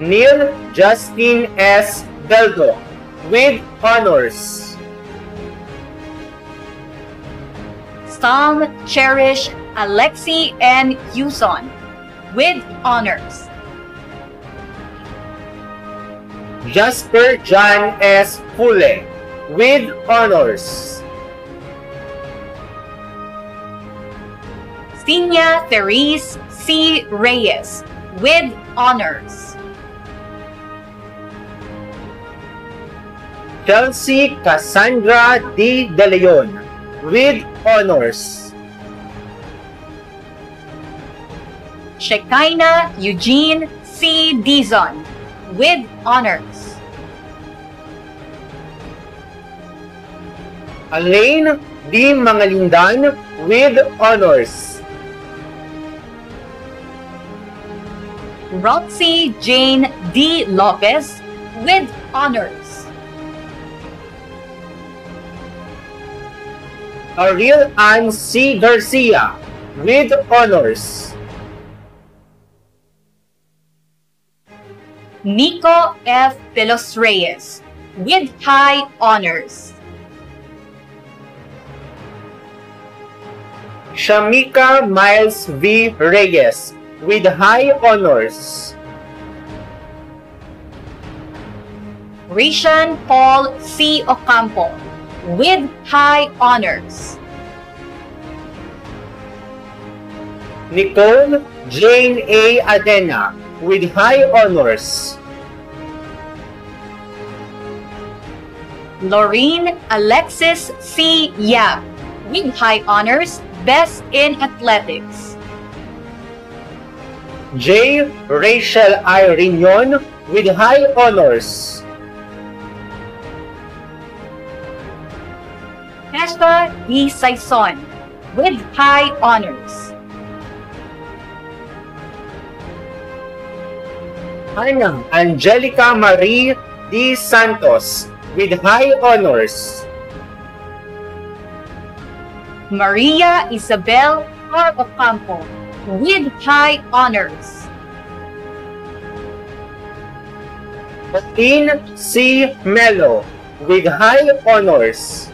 Speaker 12: Neil Justin S. Deldo with honors.
Speaker 7: Sam Cherish Alexi and Yuson with honors.
Speaker 12: Jasper John S. Fule with honors.
Speaker 7: Sinya Therese C. Reyes with honors.
Speaker 12: Chelsea Cassandra D. De Leon with honors.
Speaker 7: Shekinah Eugene C. Dizon with honors.
Speaker 12: Alain D. Mangalindan with honors.
Speaker 7: Roxy Jane D. Lopez with honors.
Speaker 12: Ariel Ann C. Garcia with honors.
Speaker 7: Nico F. Pelos Reyes with high honors.
Speaker 12: Shamika Miles V. Reyes with high honors.
Speaker 7: Rishan Paul C. Ocampo with high honors.
Speaker 12: Nicole Jane A. Adena with high honors.
Speaker 7: Laureen Alexis C. Yap with high honors, best in athletics.
Speaker 12: J. Rachel I. Rignon with high honors.
Speaker 7: Hesha D. Saison with high honors.
Speaker 12: Hannah Angelica Marie D. Santos with high honors.
Speaker 7: Maria Isabel R. Ocampo with high honors.
Speaker 12: Joaquin C. Melo with high honors.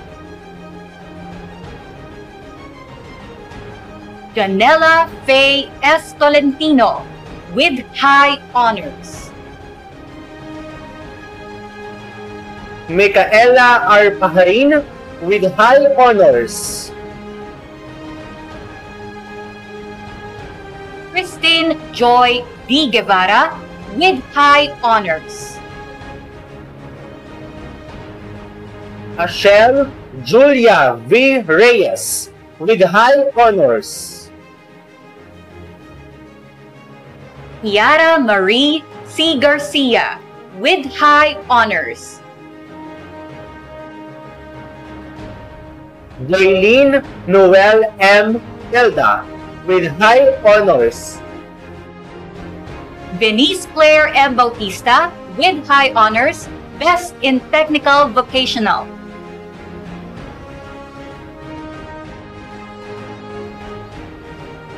Speaker 7: Janela Faye S. Tolentino with high honors.
Speaker 12: Micaela R. Pajarin with high honors.
Speaker 7: Christine Joy D. Guevara with high honors.
Speaker 12: Ashel Julia V. Reyes with high honors.
Speaker 7: Yara Marie C. Garcia with high honors.
Speaker 12: Jailene Noel M. Elda with high honors.
Speaker 7: Venice Claire M. Bautista with high honors, best in technical vocational.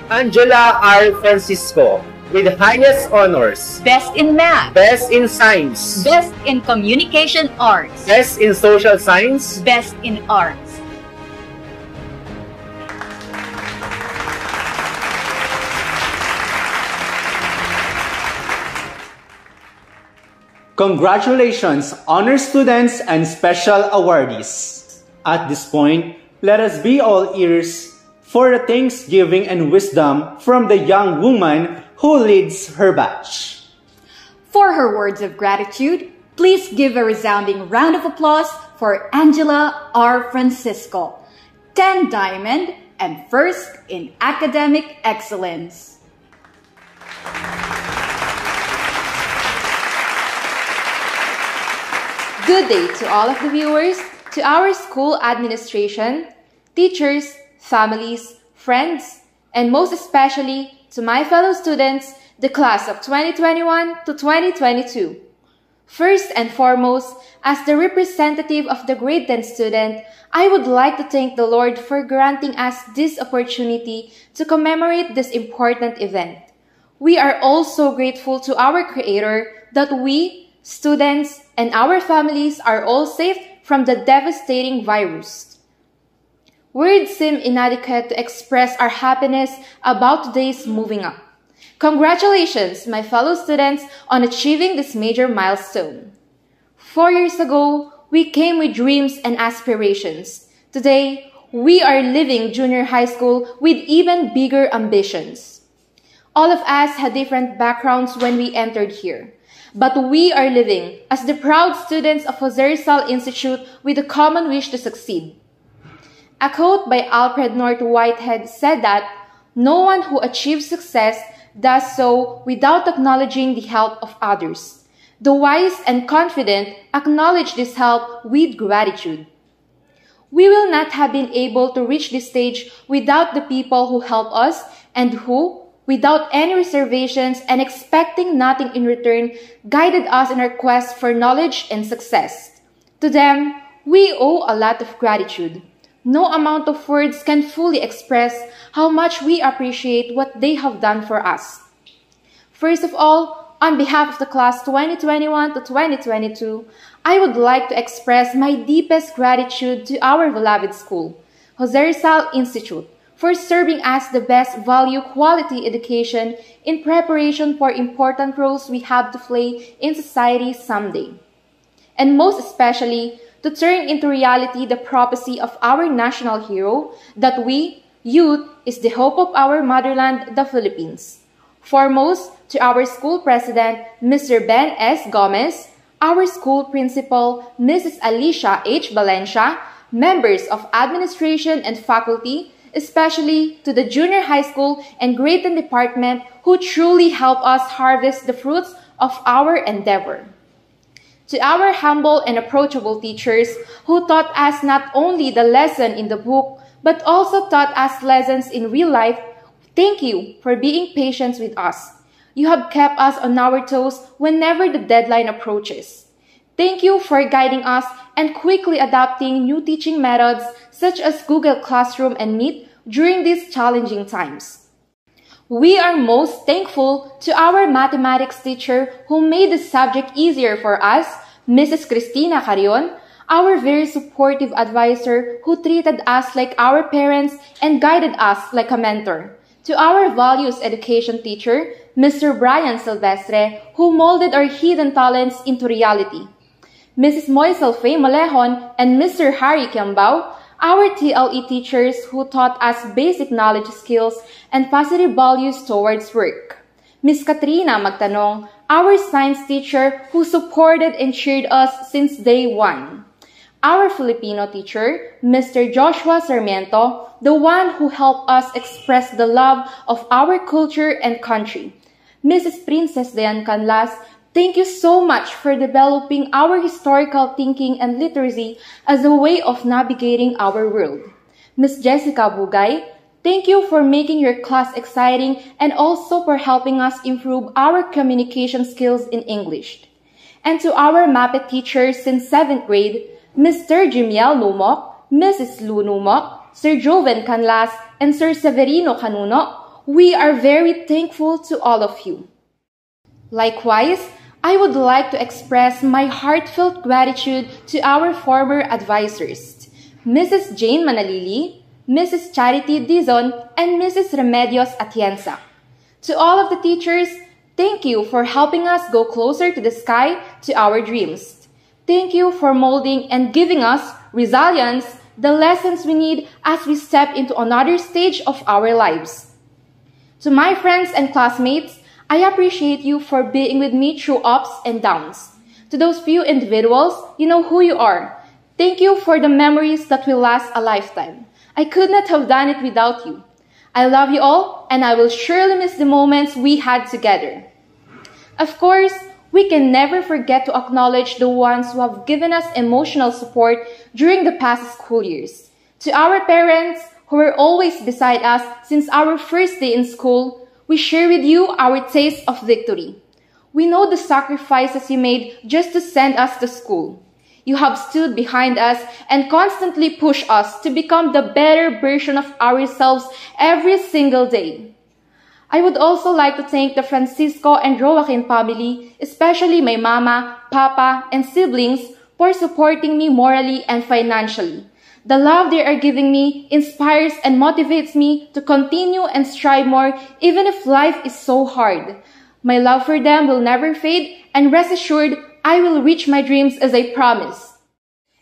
Speaker 12: Angela R. Francisco with highest honors.
Speaker 7: Best in math.
Speaker 12: Best in science.
Speaker 7: Best in communication arts.
Speaker 12: Best in social science.
Speaker 7: Best in arts.
Speaker 3: Congratulations, honor students and special awardees. At this point, let us be all ears for the thanksgiving and wisdom from the young woman who leads her batch.
Speaker 7: For her words of gratitude, please give a resounding round of applause for Angela R. Francisco, 10 Diamond and first in academic excellence.
Speaker 15: Good day to all of the viewers, to our school administration, teachers, families, friends, and most especially to my fellow students, the class of 2021 to 2022. First and foremost, as the representative of the grade 10 student, I would like to thank the Lord for granting us this opportunity to commemorate this important event. We are also grateful to our Creator that we, students, and our families are all safe from the devastating virus. Words seem inadequate to express our happiness about today's moving up. Congratulations, my fellow students, on achieving this major milestone. Four years ago, we came with dreams and aspirations. Today, we are living junior high school with even bigger ambitions. All of us had different backgrounds when we entered here. But we are living as the proud students of Jose Institute with a common wish to succeed. A quote by Alfred North Whitehead said that no one who achieves success does so without acknowledging the help of others. The wise and confident acknowledge this help with gratitude. We will not have been able to reach this stage without the people who help us and who, without any reservations and expecting nothing in return, guided us in our quest for knowledge and success. To them, we owe a lot of gratitude. No amount of words can fully express how much we appreciate what they have done for us. First of all, on behalf of the class 2021 to 2022, I would like to express my deepest gratitude to our beloved school, Jose Rizal Institute, for serving us the best value quality education in preparation for important roles we have to play in society someday. And most especially, to turn into reality the prophecy of our national hero that we, youth, is the hope of our motherland, the Philippines. Foremost, to our school president, Mr. Ben S. Gomez, our school principal, Mrs. Alicia H. Valencia, members of administration and faculty, especially to the junior high school and grade 10 department who truly help us harvest the fruits of our endeavor to our humble and approachable teachers who taught us not only the lesson in the book, but also taught us lessons in real life, thank you for being patient with us. You have kept us on our toes whenever the deadline approaches. Thank you for guiding us and quickly adopting new teaching methods such as Google Classroom and Meet during these challenging times. We are most thankful to our mathematics teacher who made the subject easier for us, Mrs. Cristina Carion, our very supportive advisor who treated us like our parents and guided us like a mentor. To our values education teacher, Mr. Brian Silvestre, who molded our hidden talents into reality. Mrs. Moisel Faye Molehon and Mr. Harry Quiambao, our TLE teachers who taught us basic knowledge skills and positive values towards work. Miss Katrina Magtanong, our science teacher who supported and cheered us since day one. Our Filipino teacher, Mr. Joshua Sarmiento, the one who helped us express the love of our culture and country. Mrs. Princess Diane Canlas, Thank you so much for developing our historical thinking and literacy as a way of navigating our world. Ms. Jessica Bugay, thank you for making your class exciting and also for helping us improve our communication skills in English. And to our MAPEH teachers since 7th grade, Mr. Jimiel Numok, Mrs. Lu Numok, Sir Joven Canlas, and Sir Severino Canuno, we are very thankful to all of you. Likewise, I would like to express my heartfelt gratitude to our former advisors, Mrs. Jane Manalili, Mrs. Charity Dizon, and Mrs. Remedios Atienza. To all of the teachers, thank you for helping us go closer to the sky to our dreams. Thank you for molding and giving us resilience, the lessons we need as we step into another stage of our lives. To my friends and classmates, I appreciate you for being with me through ups and downs. To those few individuals, you know who you are. Thank you for the memories that will last a lifetime. I could not have done it without you. I love you all, and I will surely miss the moments we had together. Of course, we can never forget to acknowledge the ones who have given us emotional support during the past school years. To our parents, who were always beside us since our first day in school, we share with you our taste of victory. We know the sacrifices you made just to send us to school. You have stood behind us and constantly push us to become the better version of ourselves every single day. I would also like to thank the Francisco and Joaquin family, especially my mama, papa, and siblings for supporting me morally and financially. The love they are giving me inspires and motivates me to continue and strive more even if life is so hard. My love for them will never fade and rest assured I will reach my dreams as I promise.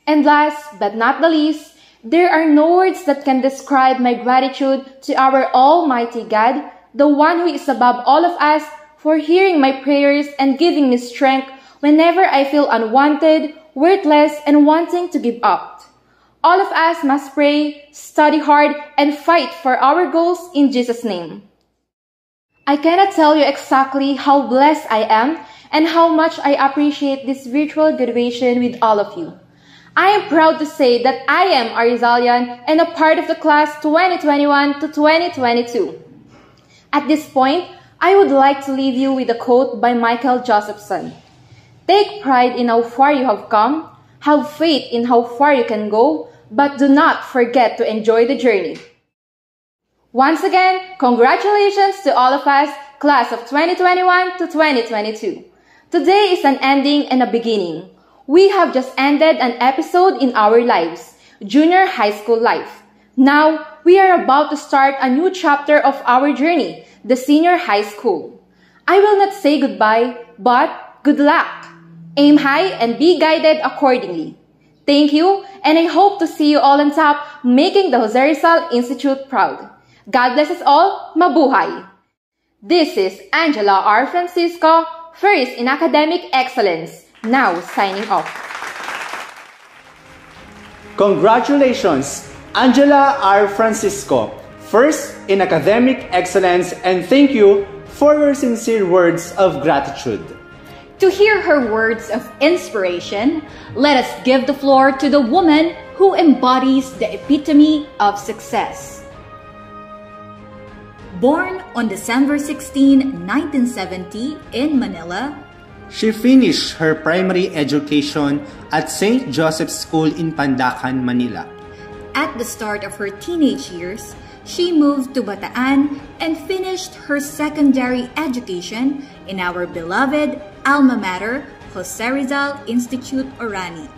Speaker 15: And last but not the least, there are no words that can describe my gratitude to our Almighty God, the one who is above all of us, for hearing my prayers and giving me strength whenever I feel unwanted, worthless, and wanting to give up. All of us must pray, study hard, and fight for our goals in Jesus' name. I cannot tell you exactly how blessed I am and how much I appreciate this virtual graduation with all of you. I am proud to say that I am a Rizalian and a part of the class 2021 to 2022. At this point, I would like to leave you with a quote by Michael Josephson. Take pride in how far you have come, have faith in how far you can go, but do not forget to enjoy the journey. Once again, congratulations to all of us, class of 2021 to 2022. Today is an ending and a beginning. We have just ended an episode in our lives, junior high school life. Now, we are about to start a new chapter of our journey, the senior high school. I will not say goodbye, but good luck. Aim high and be guided accordingly. Thank you, and I hope to see you all on top, making the Jose Rizal Institute proud. God bless us all. Mabuhay! This is Angela R. Francisco, first in academic excellence, now signing off.
Speaker 3: Congratulations, Angela R. Francisco, first in academic excellence, and thank you for your sincere words of gratitude.
Speaker 4: To hear her words of inspiration, let us give the floor to the woman who embodies the epitome of success. Born on December 16, 1970 in Manila,
Speaker 3: She finished her primary education at St. Joseph's School in Pandacan, Manila.
Speaker 4: at the start of her teenage years, she moved to Bataan and finished her secondary education in our beloved alma mater, Jose Rizal Institute Orani.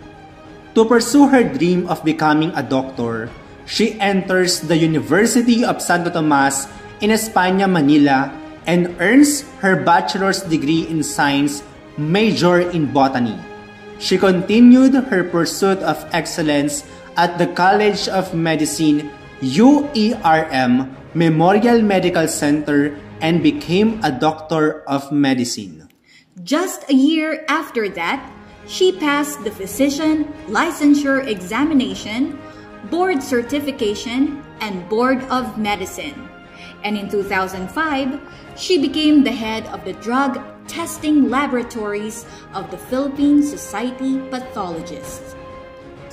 Speaker 3: To pursue her dream of becoming a doctor, she enters the University of Santo Tomas in España, Manila, and earns her bachelor's degree in science, major in botany. She continued her pursuit of excellence at the College of Medicine, UERM Memorial Medical Center, and became a doctor of medicine.
Speaker 4: Just a year after that, she passed the physician licensure examination, board certification, and board of medicine. And in 2005, she became the head of the drug testing laboratories of the Philippine Society Pathologists.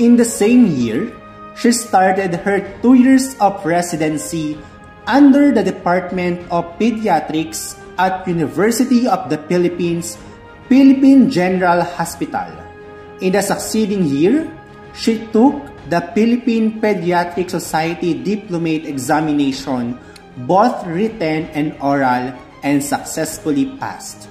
Speaker 3: In the same year, she started her two years of residency under the Department of Pediatrics at University of the Philippines, Philippine General Hospital. In the succeeding year, she took the Philippine Pediatric Society Diplomate Examination, both written and oral, and successfully passed.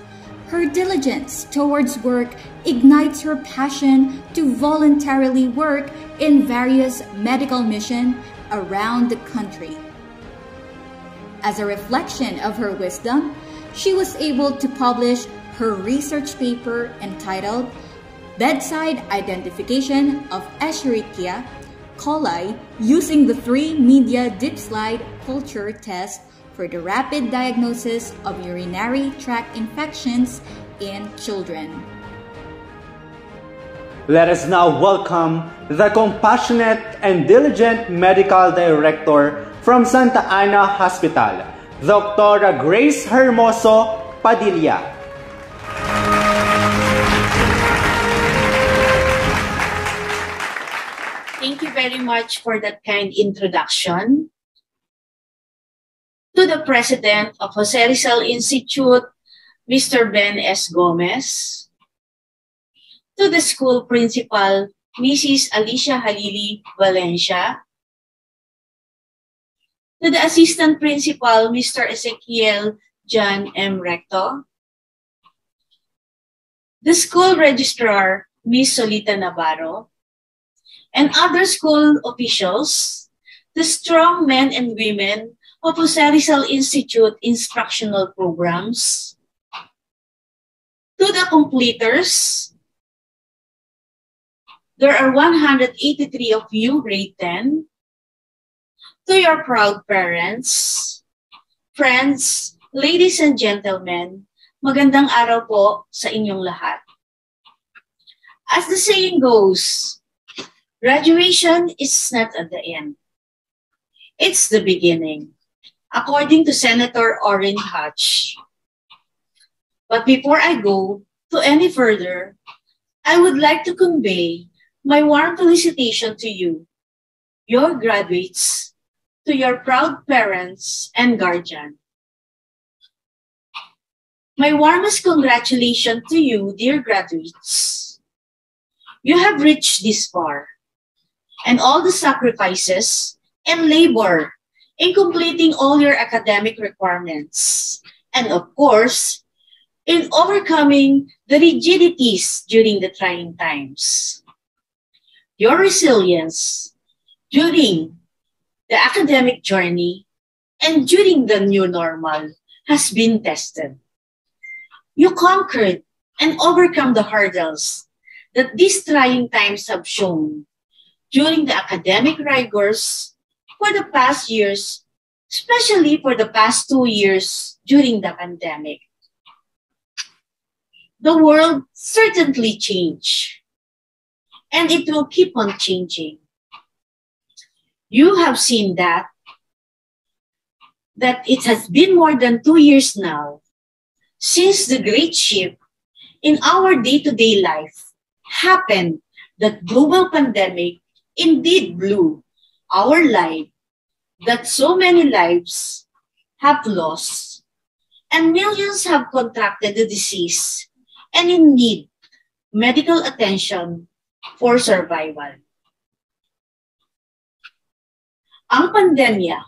Speaker 4: Her diligence towards work ignites her passion to voluntarily work in various medical missions around the country. As a reflection of her wisdom, she was able to publish her research paper entitled Bedside Identification of Escherichia coli using the three media dip slide culture test for the rapid diagnosis of urinary tract infections in children.
Speaker 3: Let us now welcome the compassionate and diligent medical director from Santa Ana Hospital, Dr. Grace Hermoso Padilla.
Speaker 16: Thank you very much for that kind introduction. To the President of Jose Rizal Institute, Mr. Ben S. Gomez. To the school principal, Mrs. Alicia Halili Valencia. To the assistant principal, Mr. Ezekiel John M. Recto. The school registrar, Ms. Solita Navarro. And other school officials, the strong men and women of Rizal Institute instructional programs. To the completers, there are 183 of you, grade 10. To your proud parents, Friends, ladies and gentlemen, magandang araw po sa inyong lahat. As the saying goes, graduation is not at the end. It's the beginning, according to Senator Orrin Hatch. But before I go to any further, I would like to convey my warm felicitation to you, your graduates, to your proud parents and guardian. My warmest congratulations to you, dear graduates. You have reached this far, and all the sacrifices and labor in completing all your academic requirements, and of course, in overcoming the rigidities during the trying times. Your resilience during the academic journey and during the new normal has been tested. You conquered and overcome the hurdles that these trying times have shown during the academic rigors for the past years, especially for the past two years during the pandemic the world certainly changed. And it will keep on changing. You have seen that, that it has been more than two years now since the great shift in our day-to-day life happened that global pandemic indeed blew our life, that so many lives have lost, and millions have contracted the disease and in need medical attention for survival. Ang pandemya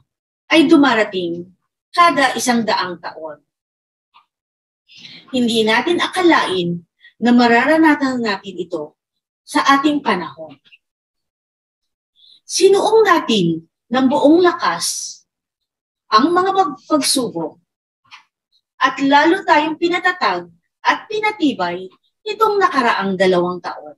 Speaker 16: ay dumarating kada isang daang taon. Hindi natin akalain na mararanasan natin ito sa ating panahon. Sinuong natin ng buong lakas ang mga pagsubok at lalo tayong pinatatag at pinatibay nitong nakaraang dalawang taon.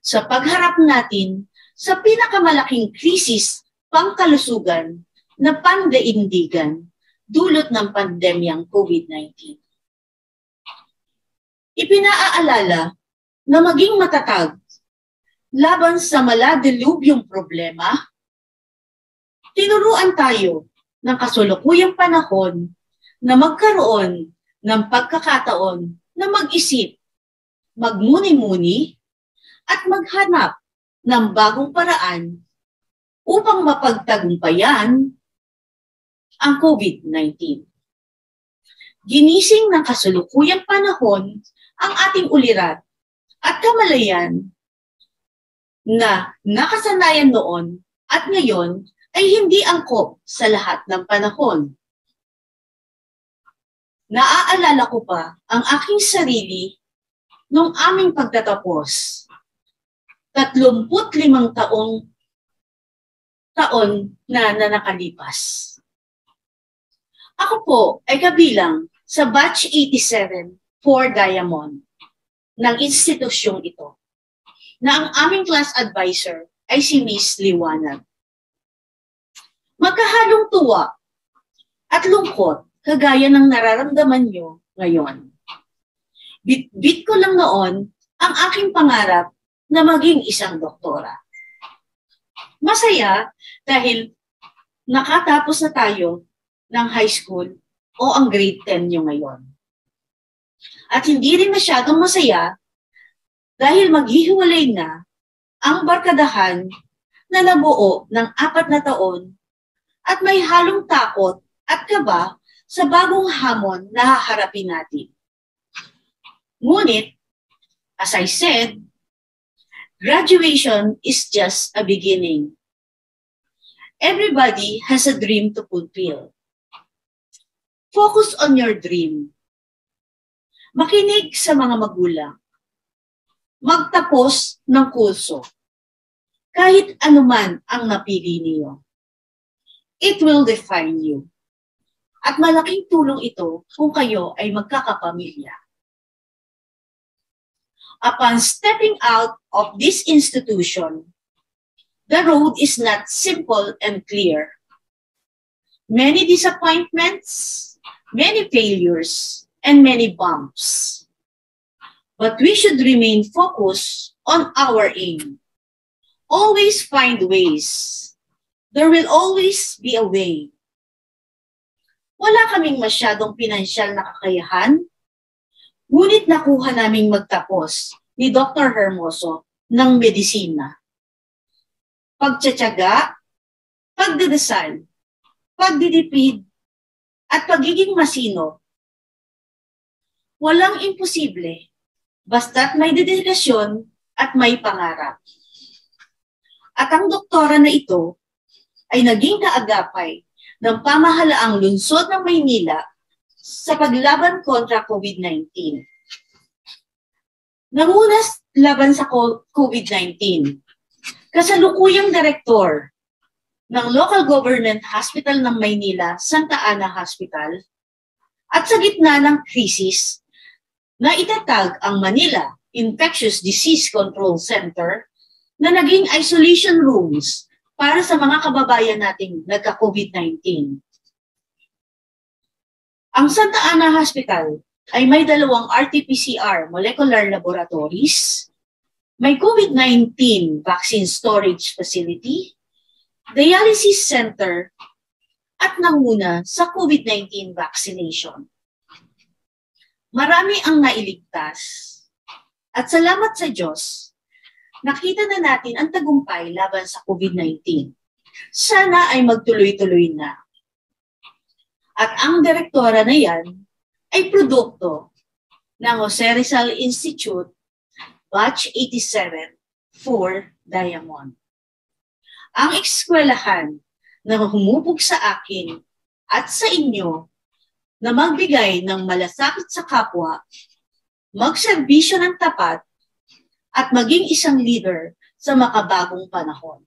Speaker 16: Sa pagharap natin sa pinakamalaking krisis pangkalusugan na pandaindigan dulot ng pandemyang COVID-19. Ipinaaalala na maging matatag laban sa maladilubyong problema, tinuruan tayo ng kasulukuyang panahon na magkaroon ng pagkakataon na mag-isip, magmuni-muni, at maghanap ng bagong paraan upang mapagtagumpayan ang COVID-19. Ginising ng kasulukuyang panahon ang ating ulirat at kamalayan na nakasanayan noon at ngayon ay hindi angkop sa lahat ng panahon. Naaalala ko pa ang aking sarili nung aming pagtatapos. 35 taong taon na, na nakalipas. Ako po ay kabilang sa batch 87 for Diamond ng institusyong ito na ang aming class advisor ay si Miss Liwanag. Magkahalong tuwa at lungkot kagaya ng nararamdaman nyo ngayon. Bit-bit ko lang noon ang aking pangarap na maging isang doktora. Masaya dahil nakatapos na tayo ng high school o ang grade 10 nyo ngayon. At hindi rin masyadong masaya dahil maghihiwalay na ang barkadahan na nabuo ng apat na taon at may halong takot at kaba sa bagong hamon na haharapin natin. Ngunit, as I said, graduation is just a beginning. Everybody has a dream to fulfill. Focus on your dream. Makinig sa mga magulang. Magtapos ng kurso. Kahit anuman ang napili niyo. It will define you. At malaking tulong ito kung kayo ay magkakapamilya. Upon stepping out of this institution, the road is not simple and clear. many disappointments, many failures, and many bumps. But we should remain focused on our aim. Always find ways. There will always be a way. Wala kaming masyadong pinansyal na kakayahan, ngunit nakuha naming magtapos ni Dr. Hermoso ng medisina. Pagtsatsaga, pagdadasal, pagdidipid, at pagiging masino. Walang imposible, basta't may dedikasyon at may pangarap. At ang doktora na ito ay naging kaagapay ng pamahalaang lungsod ng Maynila sa paglaban kontra COVID-19. Nangunas laban sa COVID-19, kasalukuyang direktor ng Local Government Hospital ng Maynila, Santa Ana Hospital, at sa gitna ng krisis na itatag ang Manila Infectious Disease Control Center na naging isolation rooms para sa mga kababayan nating nagka-COVID-19. Ang Santa Ana Hospital ay may dalawang RT-PCR molecular laboratories, may COVID-19 vaccine storage facility, dialysis center, at nanguna sa COVID-19 vaccination. Marami ang nailigtas. At salamat sa Diyos, nakita na natin ang tagumpay laban sa COVID-19. Sana ay magtuloy-tuloy na. At ang direktora na yan ay produkto ng Jose Rizal Institute Batch 87 for Diamond. Ang eskwelahan na humubog sa akin at sa inyo na magbigay ng malasakit sa kapwa, magserbisyo ng tapat, at maging isang leader sa makabagong panahon.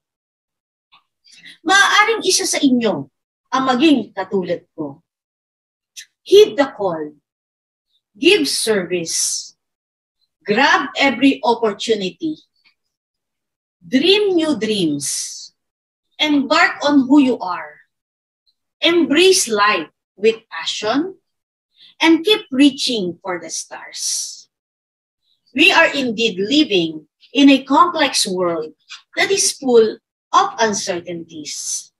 Speaker 16: Maaaring isa sa inyo ang maging katulad ko. Heed the call. Give service. Grab every opportunity. Dream new dreams. Embark on who you are. Embrace life with passion and keep reaching for the stars. We are indeed living in a complex world that is full of uncertainties.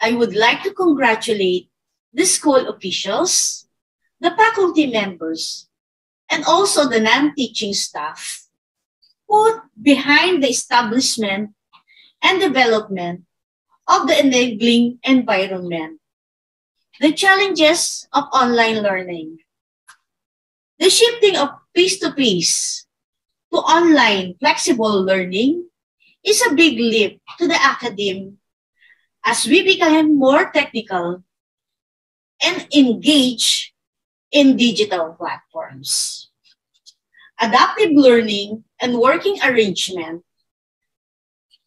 Speaker 16: I would like to congratulate the school officials, the faculty members, and also the non-teaching staff put behind the establishment and development of the enabling environment, the challenges of online learning, the shifting of face-to-face to online flexible learning is a big leap to the academe as we become more technical and engage in digital platforms. Adaptive learning and working arrangement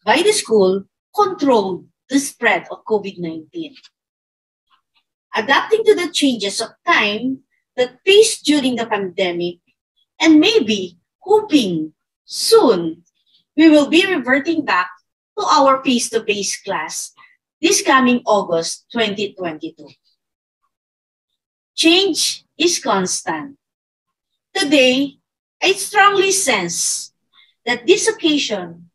Speaker 16: by the school controlled the spread of COVID-19. Adapting to the changes of time that faced during the pandemic and maybe hoping soon we will be reverting back to our face-to-face class this coming August 2022. Change is constant. Today, I strongly sense that this occasion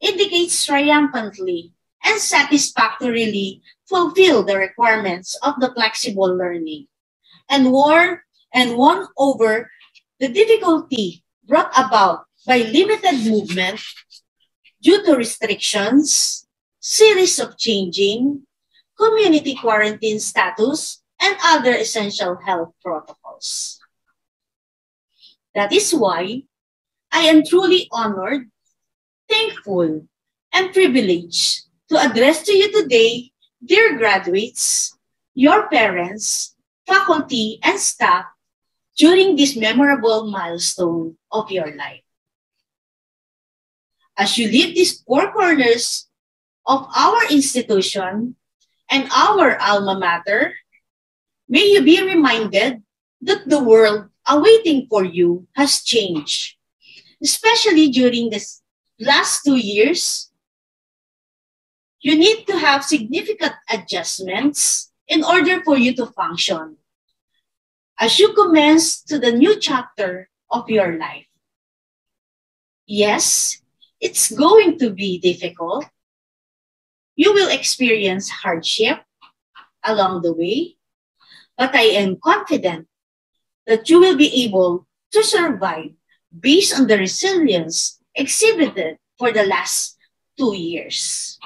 Speaker 16: indicates triumphantly and satisfactorily fulfill the requirements of the flexible learning and won and won over the difficulty brought about by limited movement due to restrictions, series of changing, community quarantine status, and other essential health protocols. That is why I am truly honored, thankful, and privileged to address to you today, dear graduates, your parents, faculty, and staff during this memorable milestone of your life. As you leave these four corners of our institution and our alma mater, may you be reminded that the world awaiting for you has changed, especially during the last two years. You need to have significant adjustments in order for you to function as you commence to the new chapter of your life. Yes, it's going to be difficult. You will experience hardship along the way, but I am confident that you will be able to survive based on the resilience exhibited for the last two years.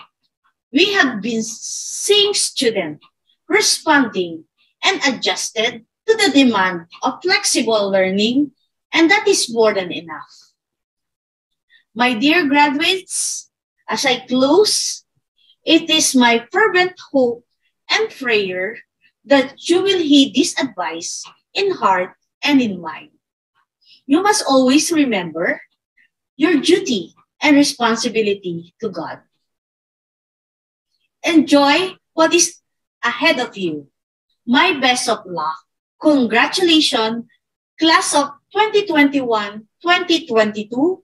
Speaker 16: We have been seeing students responding and adjusted to the demand of flexible learning, and that is more than enough. My dear graduates, as I close, it is my fervent hope and prayer that you will heed this advice in heart and in mind. You must always remember your duty and responsibility to God. Enjoy what is ahead of you. My best of luck. Congratulations, class of 2021-2022.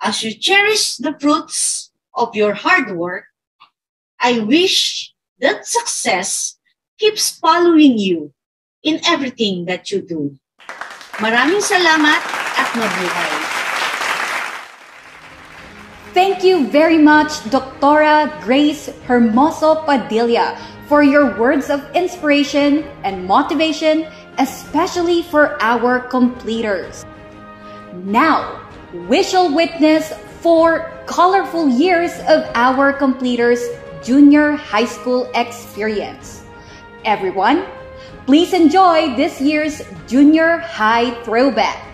Speaker 16: As you cherish the fruits of your hard work, I wish that success keeps following you in everything that you do. Maraming salamat at mabuhay.
Speaker 17: Thank you very much, Doctora Grace Hermoso Padilla, for your words of inspiration and motivation, especially for our completers. Now, we shall witness four colorful years of our completers' junior high school experience. Everyone, please enjoy this year's junior high throwback.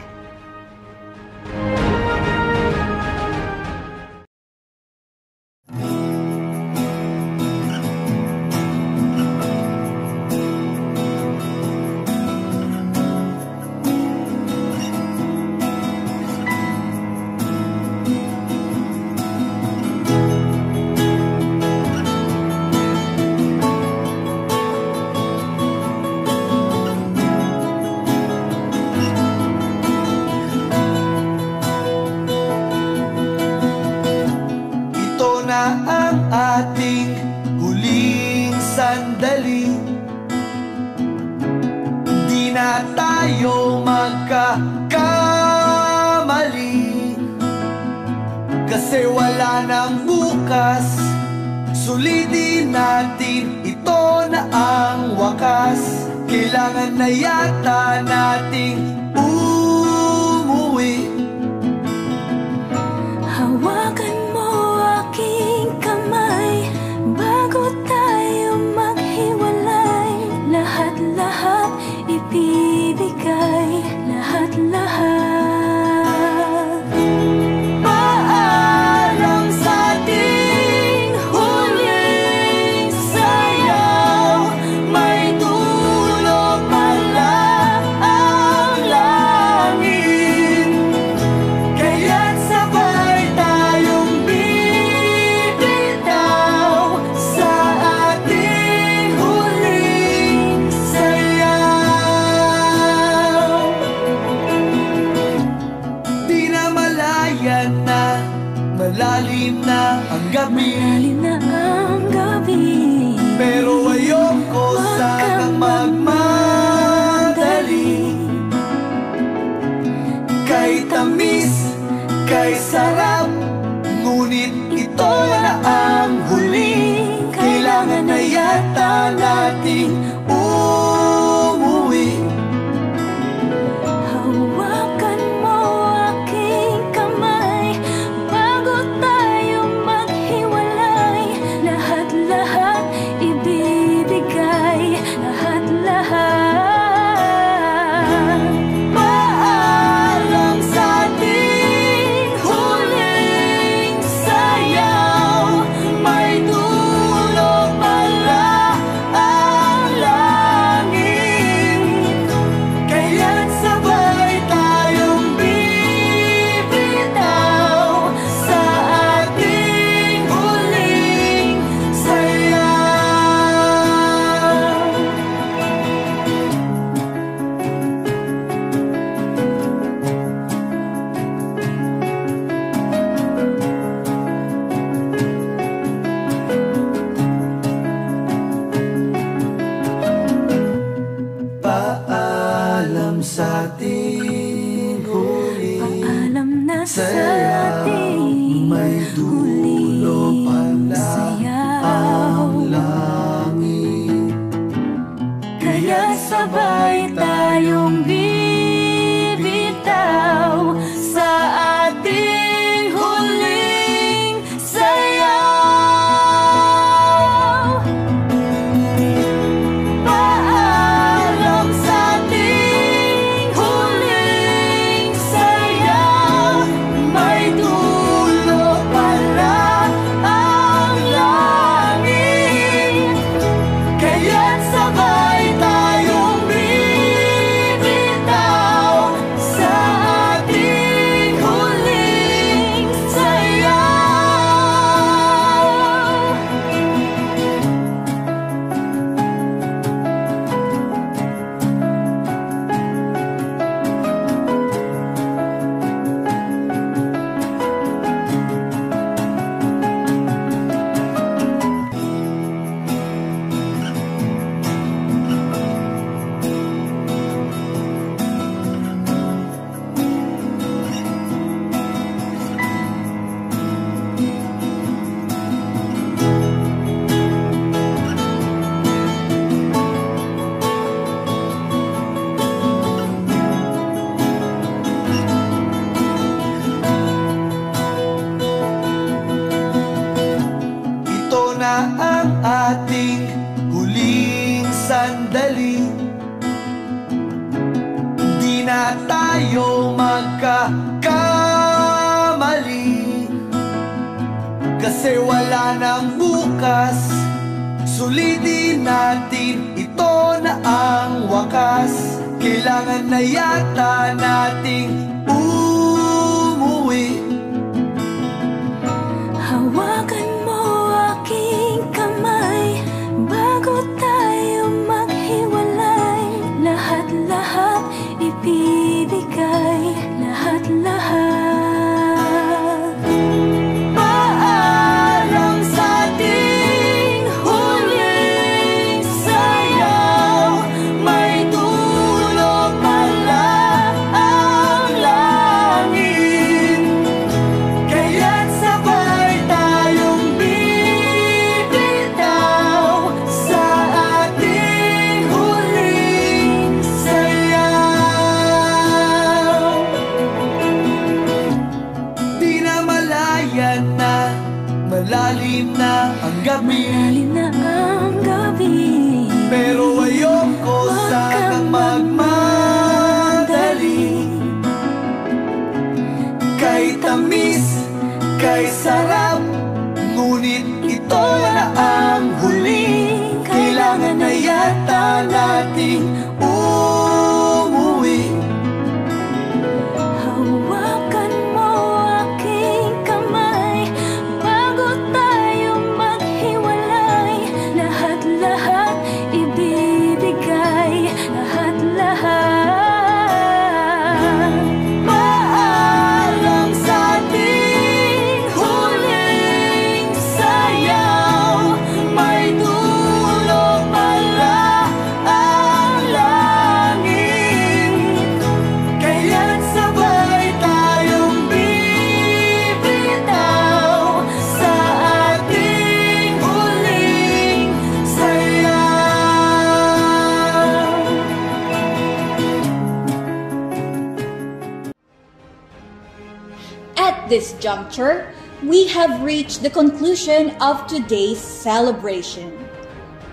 Speaker 4: Have reached the conclusion of today's celebration.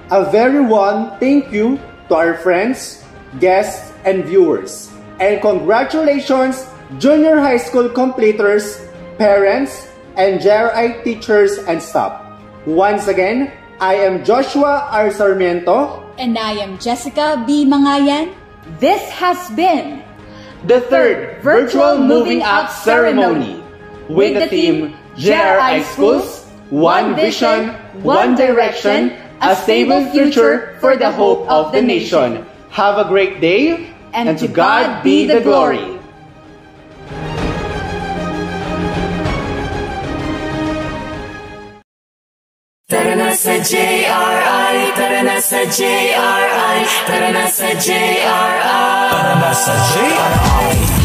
Speaker 3: A very warm thank you to our friends, guests, and viewers. And congratulations, junior high school completers, parents, and JRI teachers and staff. Once again, I am Joshua R. Sarmiento.
Speaker 4: And I am Jessica B. Mangayan. This has been
Speaker 3: the third virtual moving up ceremony with the theme JRI Schools, One Vision, One Direction, a stable future for the hope of the nation. Have a great day, and, to God be the glory.
Speaker 18: Tara na sa JRI, tara na sa JRI, tara na sa JRI. Tara na sa
Speaker 19: sa JRI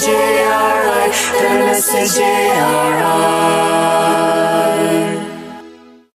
Speaker 19: G-R-I, the message J R I.